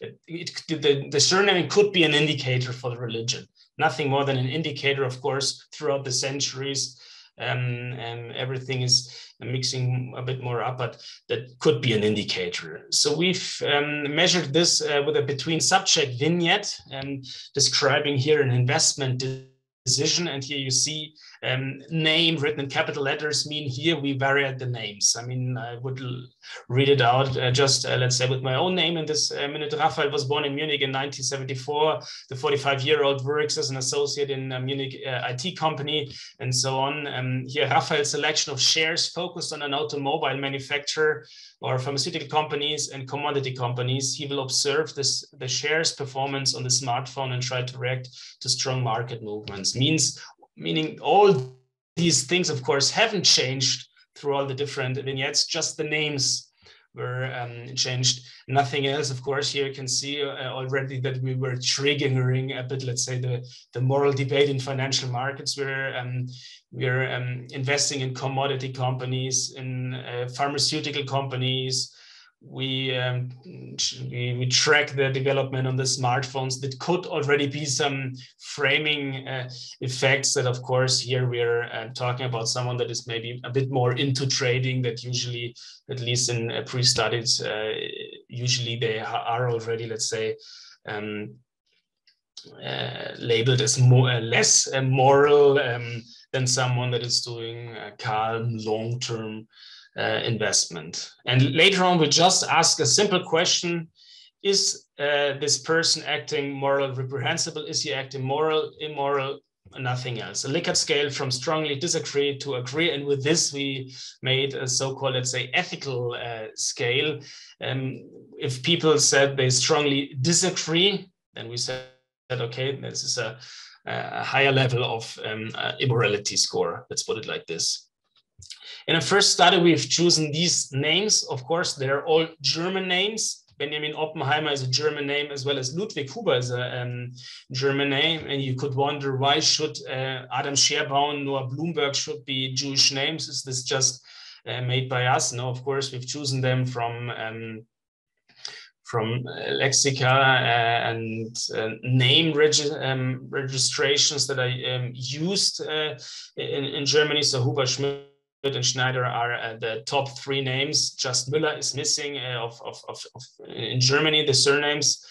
It, it, the, the surname could be an indicator for the religion, nothing more than an indicator, of course, throughout the centuries um, and everything is mixing a bit more up, but that could be an indicator. So we've um, measured this uh, with a between subject vignette and describing here an investment decision. And here you see um, name written in capital letters mean here we vary the names. I mean, I would read it out uh, just, uh, let's say, with my own name in this uh, minute. Raphael was born in Munich in 1974. The 45 year old works as an associate in a Munich uh, IT company and so on. Um, here, Raphael's selection of shares focused on an automobile manufacturer or pharmaceutical companies and commodity companies. He will observe this, the shares performance on the smartphone and try to react to strong market movements. Means meaning all these things, of course, haven't changed through all the different vignettes, just the names were um, changed. Nothing else, of course, here you can see uh, already that we were triggering a bit, let's say, the, the moral debate in financial markets. We're, um, we're um, investing in commodity companies, in uh, pharmaceutical companies, we, um, we, track the development on the smartphones. That could already be some framing uh, effects that of course here we're uh, talking about someone that is maybe a bit more into trading that usually at least in uh, pre-studies uh, usually they are already let's say um, uh, labeled as more uh, less moral um, than someone that is doing calm long-term uh, investment. And later on, we just ask a simple question Is uh, this person acting moral reprehensible? Is he acting moral, immoral? Nothing else. A Likert scale from strongly disagree to agree. And with this, we made a so called, let's say, ethical uh, scale. Um, if people said they strongly disagree, then we said, okay, this is a, a higher level of um, uh, immorality score. Let's put it like this. In a first study, we've chosen these names. Of course, they're all German names. Benjamin Oppenheimer is a German name, as well as Ludwig Huber is a um, German name. And you could wonder why should uh, Adam Scherbaum, Noah Blumberg should be Jewish names? Is this just uh, made by us? No, of course, we've chosen them from um, from uh, lexica uh, and uh, name regi um, registrations that I um, used uh, in, in Germany. So Huber Schmidt and Schneider are uh, the top three names. Just Müller is missing uh, of, of, of, of, in Germany, the surnames.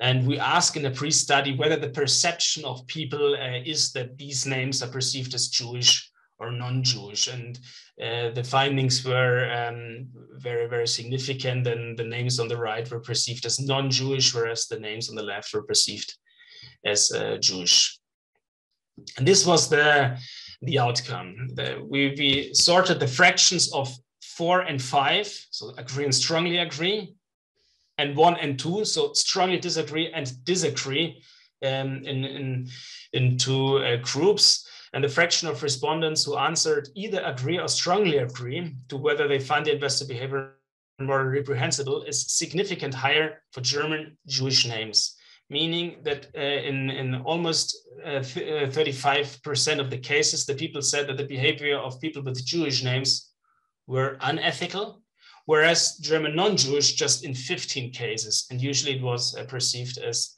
And we ask in the pre-study whether the perception of people uh, is that these names are perceived as Jewish or non-Jewish. And uh, the findings were um, very, very significant. And the names on the right were perceived as non-Jewish, whereas the names on the left were perceived as uh, Jewish. And this was the the outcome. The, we, we sorted the fractions of four and five, so agree and strongly agree, and one and two, so strongly disagree and disagree um, in, in, into uh, groups. And the fraction of respondents who answered either agree or strongly agree to whether they find the investor behavior more reprehensible is significant higher for German Jewish names meaning that uh, in, in almost 35% uh, uh, of the cases, the people said that the behavior of people with Jewish names were unethical, whereas German non-Jewish just in 15 cases, and usually it was uh, perceived as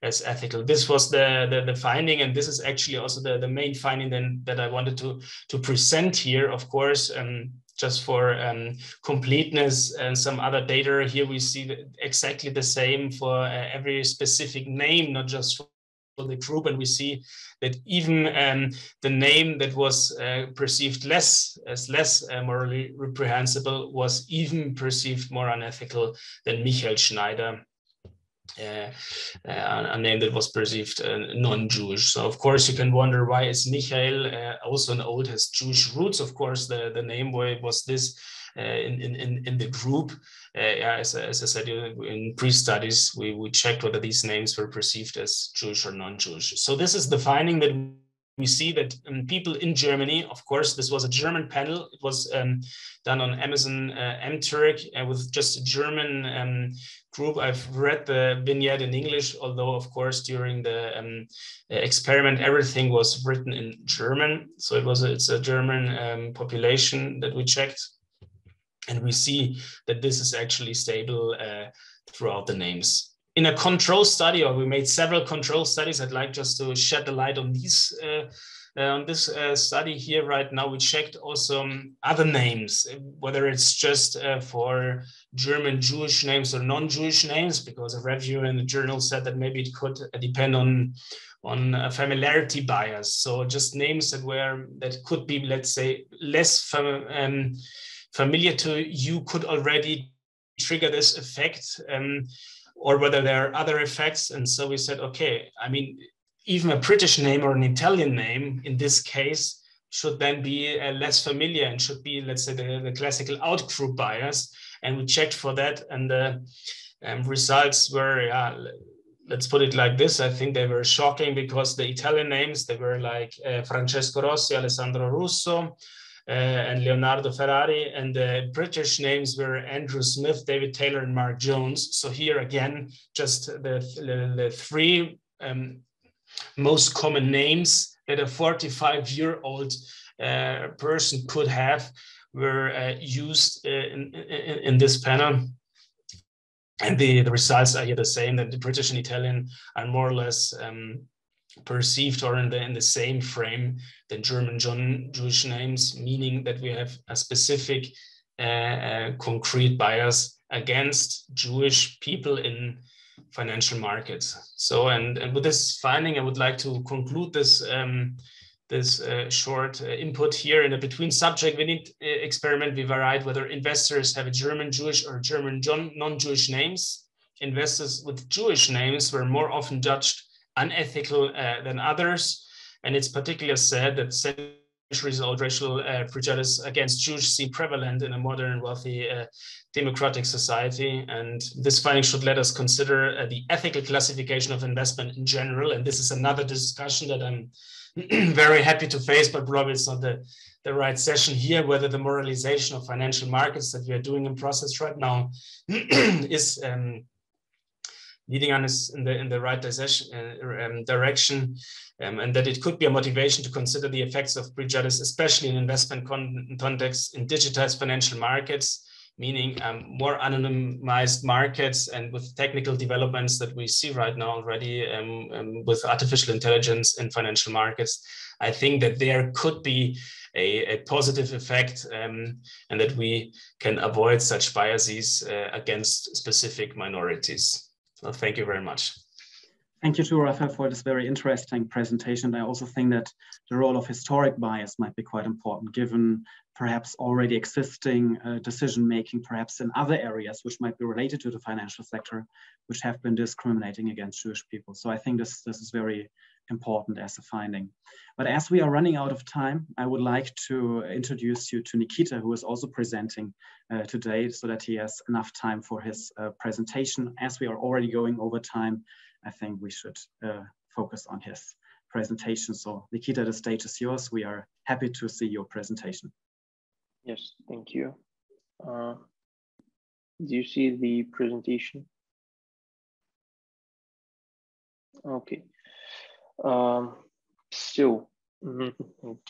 as ethical. This was the, the, the finding, and this is actually also the, the main finding then that I wanted to to present here. Of course, um, just for um, completeness and some other data. Here we see exactly the same for uh, every specific name, not just for the group. And we see that even um, the name that was uh, perceived less as less uh, morally reprehensible was even perceived more unethical than Michael Schneider a name that was perceived uh, non-Jewish. So of course you can wonder why is Michael uh, also an old has Jewish roots. Of course the the name was this uh, in, in in the group. Uh, yeah, as, as I said in pre-studies, we we checked whether these names were perceived as Jewish or non-Jewish. So this is the finding that we see that um, people in Germany, of course, this was a German panel. It was um, done on Amazon uh, MTurk uh, with just a German um, group. I've read the vignette in English, although, of course, during the um, experiment, everything was written in German. So it was a, it's a German um, population that we checked. And we see that this is actually stable uh, throughout the names in a control study, or we made several control studies. I'd like just to shed the light on these. Uh, uh, on this uh, study here right now, we checked also um, other names, whether it's just for German Jewish names or non-Jewish names, because a review in the journal said that maybe it could depend on on familiarity bias. So just names that were that could be, let's say, less fam um, familiar to you could already trigger this effect. Um, or whether there are other effects. And so we said, okay, I mean, even a British name or an Italian name in this case should then be uh, less familiar and should be, let's say, the, the classical outgroup bias. And we checked for that, and the um, results were uh, let's put it like this. I think they were shocking because the Italian names, they were like uh, Francesco Rossi, Alessandro Russo, and Leonardo Ferrari. And the British names were Andrew Smith, David Taylor, and Mark Jones. So here again, just the, the, the three um, most common names that a 45 year old uh, person could have were uh, used uh, in, in, in, this panel. And the, the results are here the same that the British and Italian are more or less um, perceived or in the, in the same frame than German John Jewish names, meaning that we have a specific uh, uh, concrete bias against Jewish people in financial markets. So, and, and with this finding, I would like to conclude this um, this uh, short uh, input here in a between subject vignette uh, experiment. We varied whether investors have a German Jewish or German john non-Jewish names. Investors with Jewish names were more often judged unethical uh, than others. And it's particularly sad that centuries old racial uh, prejudice against Jews seem prevalent in a modern, wealthy, uh, democratic society. And this finding should let us consider the ethical classification of investment in general. And this is another discussion that I'm very happy to face, but probably it's not the, the right session here, whether the moralization of financial markets that we are doing in process right now is um, leading us in the in the right uh, um, direction, um, and that it could be a motivation to consider the effects of prejudice, especially in investment con context in digitized financial markets, meaning um, more anonymized markets and with technical developments that we see right now already um, um, with artificial intelligence in financial markets. I think that there could be a, a positive effect um, and that we can avoid such biases uh, against specific minorities. So thank you very much. Thank you to Raphael for this very interesting presentation. I also think that the role of historic bias might be quite important given perhaps already existing uh, decision-making perhaps in other areas which might be related to the financial sector, which have been discriminating against Jewish people. So I think this, this is very important as a finding. But as we are running out of time, I would like to introduce you to Nikita, who is also presenting uh, today so that he has enough time for his uh, presentation. As we are already going over time, I think we should uh, focus on his presentation. So Nikita, the stage is yours. We are happy to see your presentation. Yes, thank you. Uh, do you see the presentation? Okay. Um, so, mm,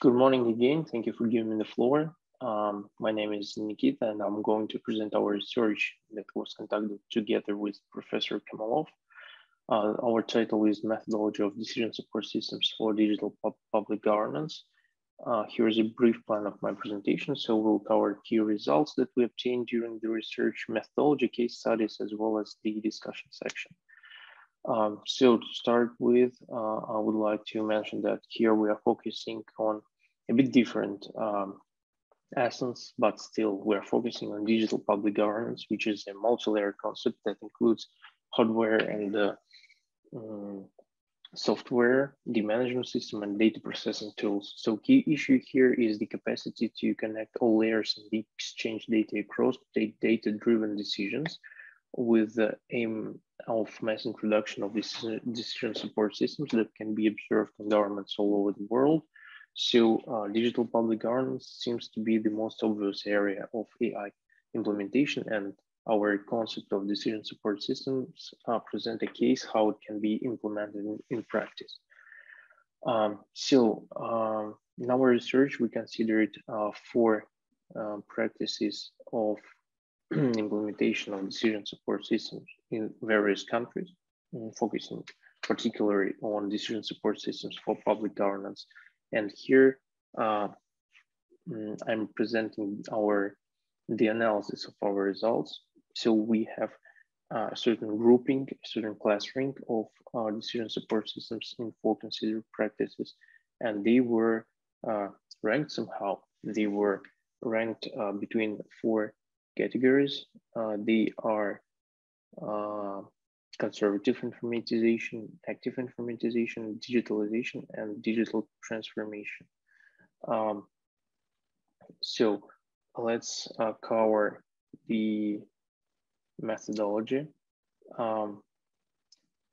good morning again. Thank you for giving me the floor. Um, my name is Nikita, and I'm going to present our research that was conducted together with Professor Kamolov. Uh, our title is Methodology of Decision Support Systems for Digital Pub Public Governance. Uh, here's a brief plan of my presentation. So we'll cover key results that we obtained during the research methodology case studies, as well as the discussion section. Um, so to start with, uh, I would like to mention that here we are focusing on a bit different um, essence, but still we're focusing on digital public governance, which is a multi-layer concept that includes hardware and uh, um, software, the management system and data processing tools. So key issue here is the capacity to connect all layers and exchange data across data-driven decisions with the aim of mass introduction of these decision support systems that can be observed in governments all over the world. So uh, digital public governance seems to be the most obvious area of AI implementation and our concept of decision support systems uh, present a case how it can be implemented in, in practice. Um, so um, in our research, we considered uh, four uh, practices of implementation of decision support systems in various countries, mm, focusing particularly on decision support systems for public governance. And here uh, mm, I'm presenting our the analysis of our results. So we have a certain grouping, a certain clustering of uh, decision support systems in four considered practices, and they were uh, ranked somehow. They were ranked uh, between four categories. Uh, they are uh, conservative informatization, active informatization, digitalization, and digital transformation. Um, so let's uh, cover the methodology. Um,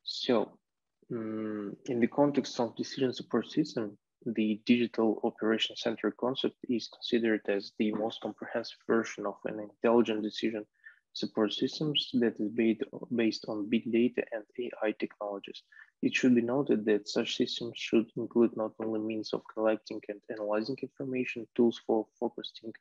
So um, in the context of decision support system, the digital operation center concept is considered as the most comprehensive version of an intelligent decision support systems that is based, based on big data and AI technologies. It should be noted that such systems should include not only means of collecting and analyzing information, tools for forecasting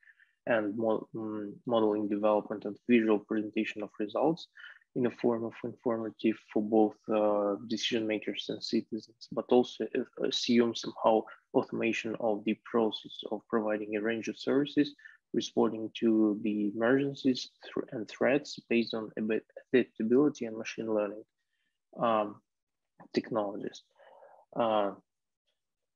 and mm, modeling development and visual presentation of results in a form of informative for both uh, decision makers and citizens, but also assume somehow automation of the process of providing a range of services responding to the emergencies th and threats based on adaptability and machine learning um, technologies. Uh,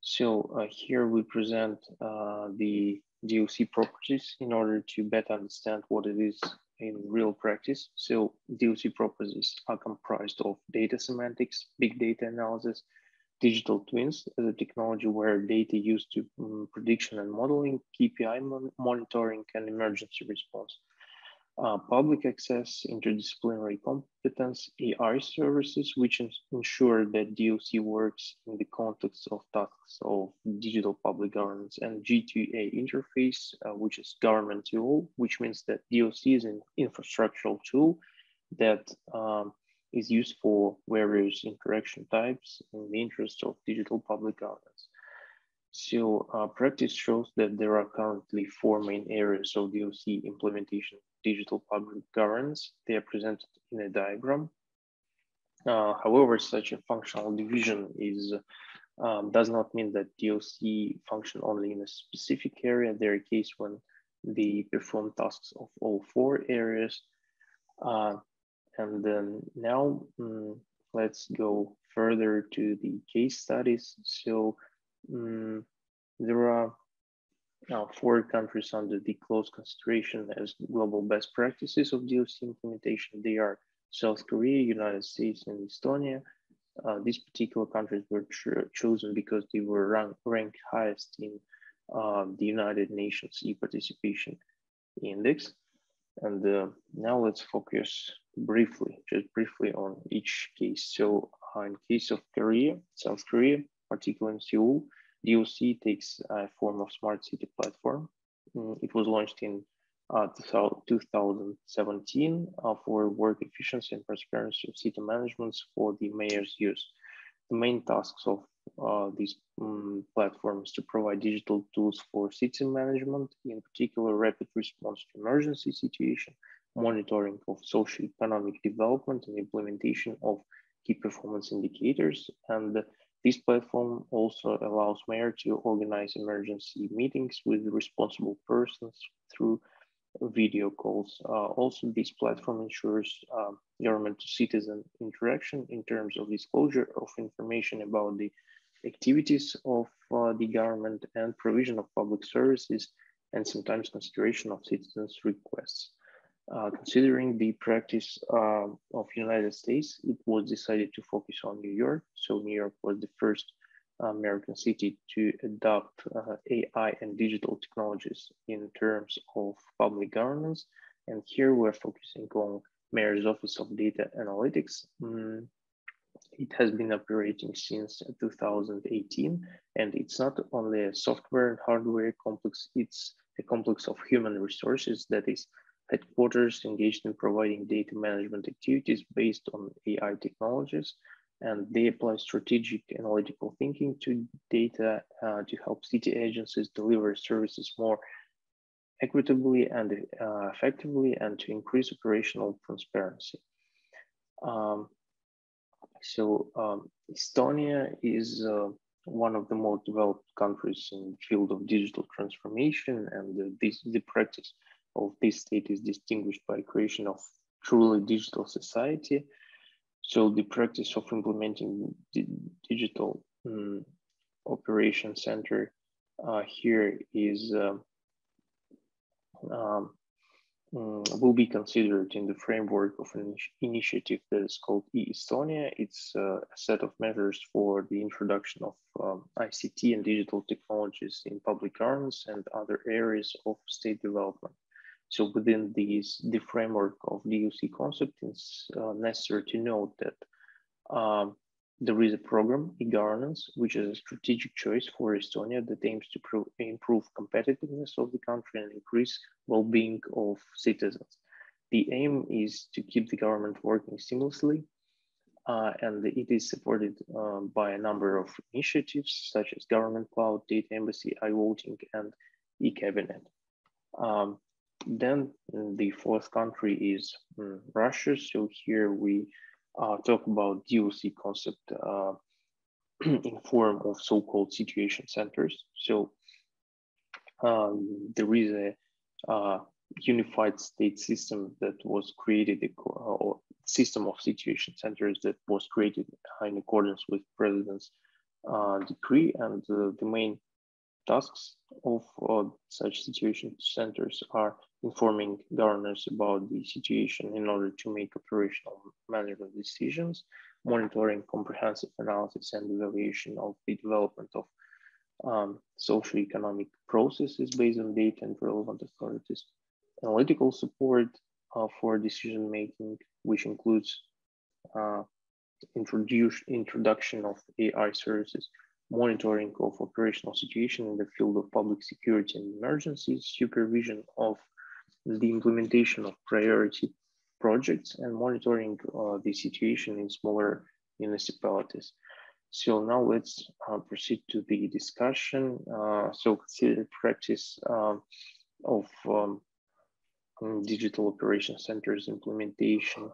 so uh, here we present uh, the DOC properties in order to better understand what it is in real practice. So DOC properties are comprised of data semantics, big data analysis, digital twins as a technology where data used to um, prediction and modeling, KPI mon monitoring, and emergency response. Uh, public access, interdisciplinary competence, AI services, which ensure that DOC works in the context of tasks of digital public governance, and G2A interface, uh, which is government tool, which means that DOC is an infrastructural tool that um, is used for various interaction types in the interest of digital public governance. So uh, practice shows that there are currently four main areas of DOC implementation digital public governance. They are presented in a diagram. Uh, however, such a functional division is um, does not mean that DOC function only in a specific area. There are cases when they perform tasks of all four areas. Uh, and then now um, let's go further to the case studies. So um, there are now four countries under the close consideration as global best practices of DOC implementation. They are South Korea, United States, and Estonia. Uh, these particular countries were chosen because they were rank ranked highest in uh, the United Nations e-participation index. And uh, now let's focus briefly, just briefly on each case. So uh, in case of Korea, South Korea, particularly in Seoul, DOC takes a form of smart city platform. Mm, it was launched in uh, 2017 uh, for work efficiency and transparency of city management for the mayor's use. The main tasks of uh, these um, platforms to provide digital tools for city management, in particular rapid response to emergency situation, monitoring of socio-economic development and implementation of key performance indicators. And this platform also allows mayor to organize emergency meetings with responsible persons through video calls. Uh, also, this platform ensures uh, government to citizen interaction in terms of disclosure of information about the activities of uh, the government and provision of public services and sometimes consideration of citizens' requests. Uh, considering the practice uh, of United States, it was decided to focus on New York. So New York was the first American city to adopt uh, AI and digital technologies in terms of public governance. And here we're focusing on Mayor's Office of Data Analytics. Mm, it has been operating since 2018, and it's not only a software and hardware complex, it's a complex of human resources that is headquarters engaged in providing data management activities based on AI technologies, and they apply strategic analytical thinking to data uh, to help city agencies deliver services more equitably and uh, effectively and to increase operational transparency. Um, so um, Estonia is uh, one of the most developed countries in the field of digital transformation and this, is the practice of this state is distinguished by creation of truly digital society. So the practice of implementing the digital um, operation center uh, here is um, um, will be considered in the framework of an initiative that is called e-Estonia. It's uh, a set of measures for the introduction of um, ICT and digital technologies in public governance and other areas of state development. So within these, the framework of DOC concept, it's uh, necessary to note that Um, there is a program, e-governance, which is a strategic choice for Estonia that aims to improve competitiveness of the country and increase well-being of citizens. The aim is to keep the government working seamlessly, uh, and it is supported um, by a number of initiatives such as Government Cloud, Data Embassy, iVoting, and e-Cabinet. Um, then the fourth country is um, Russia. So here we uh, talk about DOC concept uh, in form of so-called situation centers. So um, there is a uh, unified state system that was created, or system of situation centers that was created in accordance with president's uh, decree. And uh, the main tasks of uh, such situation centers are informing governors about the situation in order to make operational management decisions, monitoring comprehensive analysis and evaluation of the development of um, socio-economic processes based on data and relevant authorities, analytical support uh, for decision making, which includes uh, introduction of AI services, monitoring of operational situation in the field of public security and emergencies, supervision of the implementation of priority projects and monitoring uh, the situation in smaller municipalities. So now let's uh, proceed to the discussion. Uh, so consider practice um, of um, digital operation centers implementation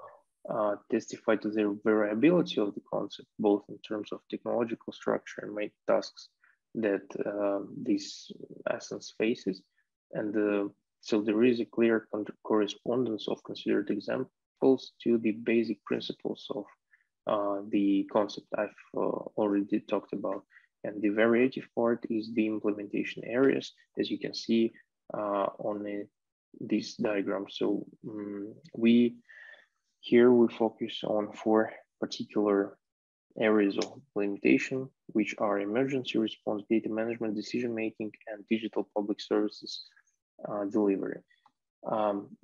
uh, testify to the variability of the concept, both in terms of technological structure and main tasks that uh, this essence faces. And uh, so there is a clear correspondence of considered examples to the basic principles of uh, the concept I've uh, already talked about. And the variative part is the implementation areas, as you can see uh, on a, this diagram. So um, we here we focus on four particular areas of limitation, which are emergency response, data management, decision making, and digital public services uh, delivery. Um,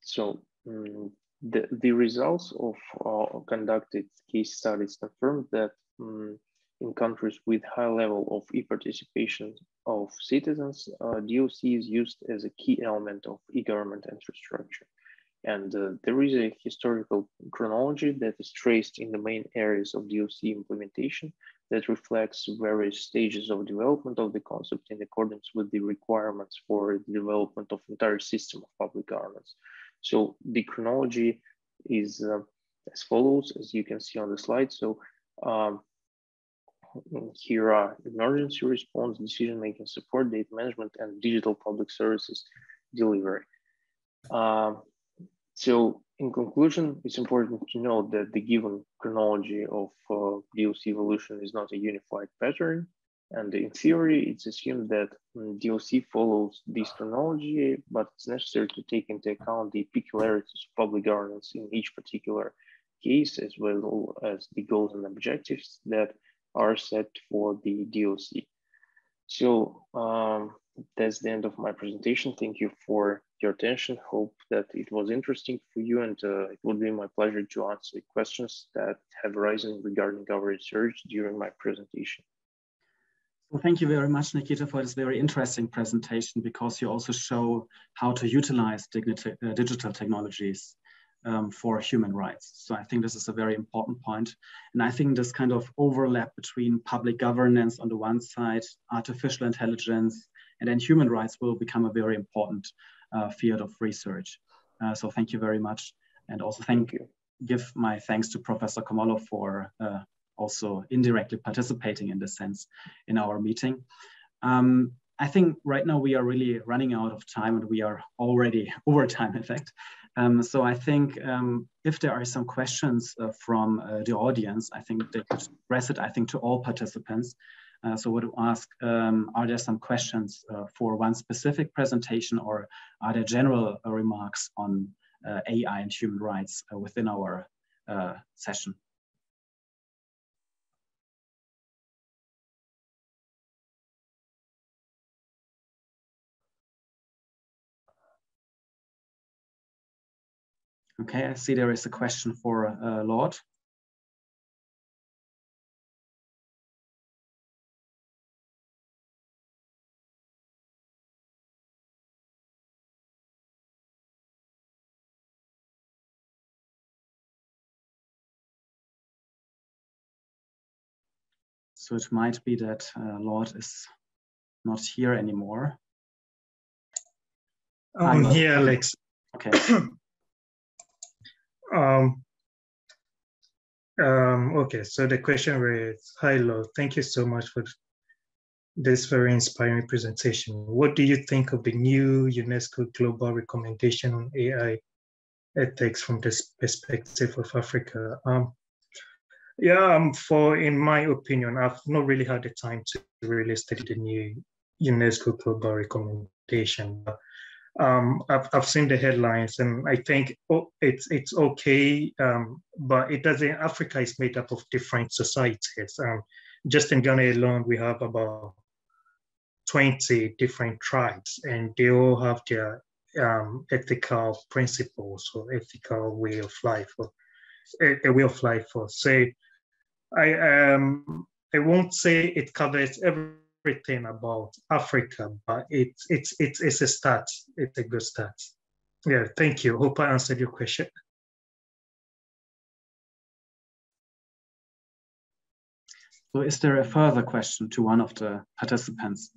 so um, the, the results of uh, conducted case studies confirm that um, in countries with high level of e-participation of citizens, uh, DOC is used as a key element of e-government infrastructure. And uh, there is a historical chronology that is traced in the main areas of DOC implementation that reflects various stages of development of the concept in accordance with the requirements for the development of entire system of public governance. So the chronology is uh, as follows, as you can see on the slide. So um, here are emergency response, decision-making support, data management, and digital public services delivery. Um, so in conclusion, it's important to note that the given chronology of uh, DOC evolution is not a unified pattern. And in theory, it's assumed that um, DOC follows this chronology, but it's necessary to take into account the peculiarities of public governance in each particular case, as well as the goals and objectives that are set for the DOC. So um, that's the end of my presentation. Thank you for your attention. Hope that it was interesting for you and uh, it would be my pleasure to answer questions that have arisen regarding our research during my presentation. Well, thank you very much, Nikita, for this very interesting presentation because you also show how to utilize uh, digital technologies um, for human rights. So I think this is a very important point. And I think this kind of overlap between public governance on the one side, artificial intelligence, and then human rights will become a very important field of research. Uh, so thank you very much. And also thank, thank you. give my thanks to Professor Kamolov for uh, also indirectly participating in this sense in our meeting. Um, I think right now we are really running out of time and we are already over time in fact. Um, so I think um, if there are some questions uh, from uh, the audience, I think they could address it, I think, to all participants. Uh, so would ask, um, are there some questions uh, for one specific presentation or are there general uh, remarks on uh, AI and human rights uh, within our uh, session? Okay, I see there is a question for Lord. So it might be that uh, Lord is not here anymore. I'm here, Alex. Okay. um, um, okay, so the question reads, Hi, Lord, thank you so much for this very inspiring presentation. What do you think of the new UNESCO Global Recommendation on AI ethics from this perspective of Africa? Um, yeah, um, for in my opinion, I've not really had the time to really study the new UNESCO Global Recommendation. Um, I've, I've seen the headlines and I think oh, it's it's okay, um, but it doesn't. Africa is made up of different societies. Um, just in Ghana alone, we have about 20 different tribes, and they all have their um, ethical principles or ethical way of life, or a, a way of life. For say, I um I won't say it covers everything about Africa, but it's it's it's it's a start. It's a good start. Yeah, thank you. Hope I answered your question. So is there a further question to one of the participants?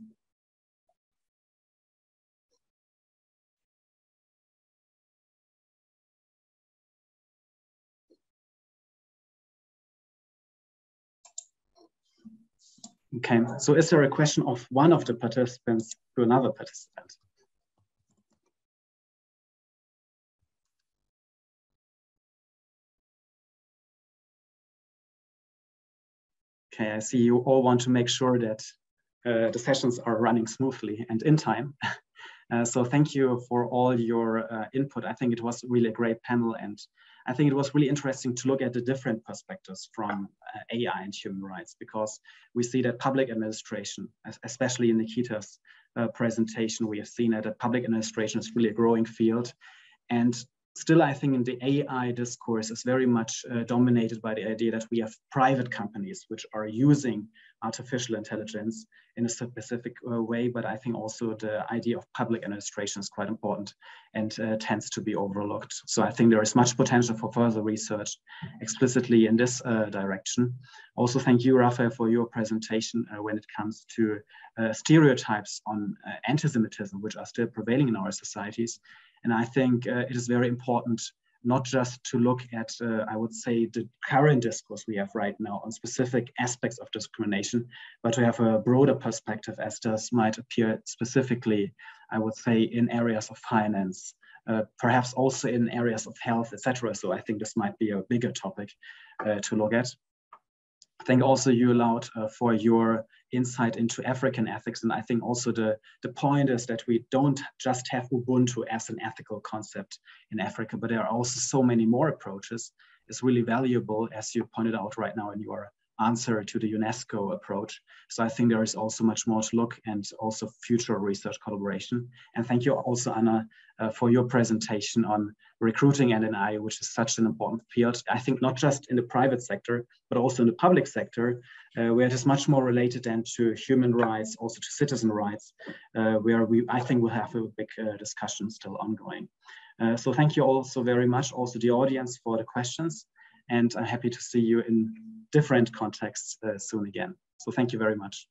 Okay, so is there a question of one of the participants to another participant? Okay, I see you all want to make sure that uh, the sessions are running smoothly and in time. uh, so thank you for all your uh, input. I think it was really a great panel and I think it was really interesting to look at the different perspectives from uh, AI and human rights because we see that public administration, especially in Nikita's uh, presentation, we have seen that public administration is really a growing field. And still, I think in the AI discourse is very much uh, dominated by the idea that we have private companies which are using artificial intelligence in a specific uh, way. But I think also the idea of public administration is quite important and uh, tends to be overlooked. So I think there is much potential for further research explicitly in this uh, direction. Also, thank you, Raphael, for your presentation uh, when it comes to uh, stereotypes on anti-Semitism, which are still prevailing in our societies and I think uh, it is very important not just to look at, uh, I would say, the current discourse we have right now on specific aspects of discrimination, but to have a broader perspective as does might appear specifically, I would say, in areas of finance, uh, perhaps also in areas of health, etc. So I think this might be a bigger topic uh, to look at. I think also you allowed uh, for your insight into African ethics. And I think also the, the point is that we don't just have Ubuntu as an ethical concept in Africa, but there are also so many more approaches. It's really valuable, as you pointed out right now in your answer to the UNESCO approach. So I think there is also much more to look and also future research collaboration. And thank you also, Anna, uh, for your presentation on recruiting NNI, which is such an important field. I think not just in the private sector, but also in the public sector, uh, where it is much more related than to human rights, also to citizen rights, uh, where we, I think we'll have a big uh, discussion still ongoing. Uh, so thank you also very much, also the audience for the questions. And I'm happy to see you in different contexts uh, soon again. So thank you very much.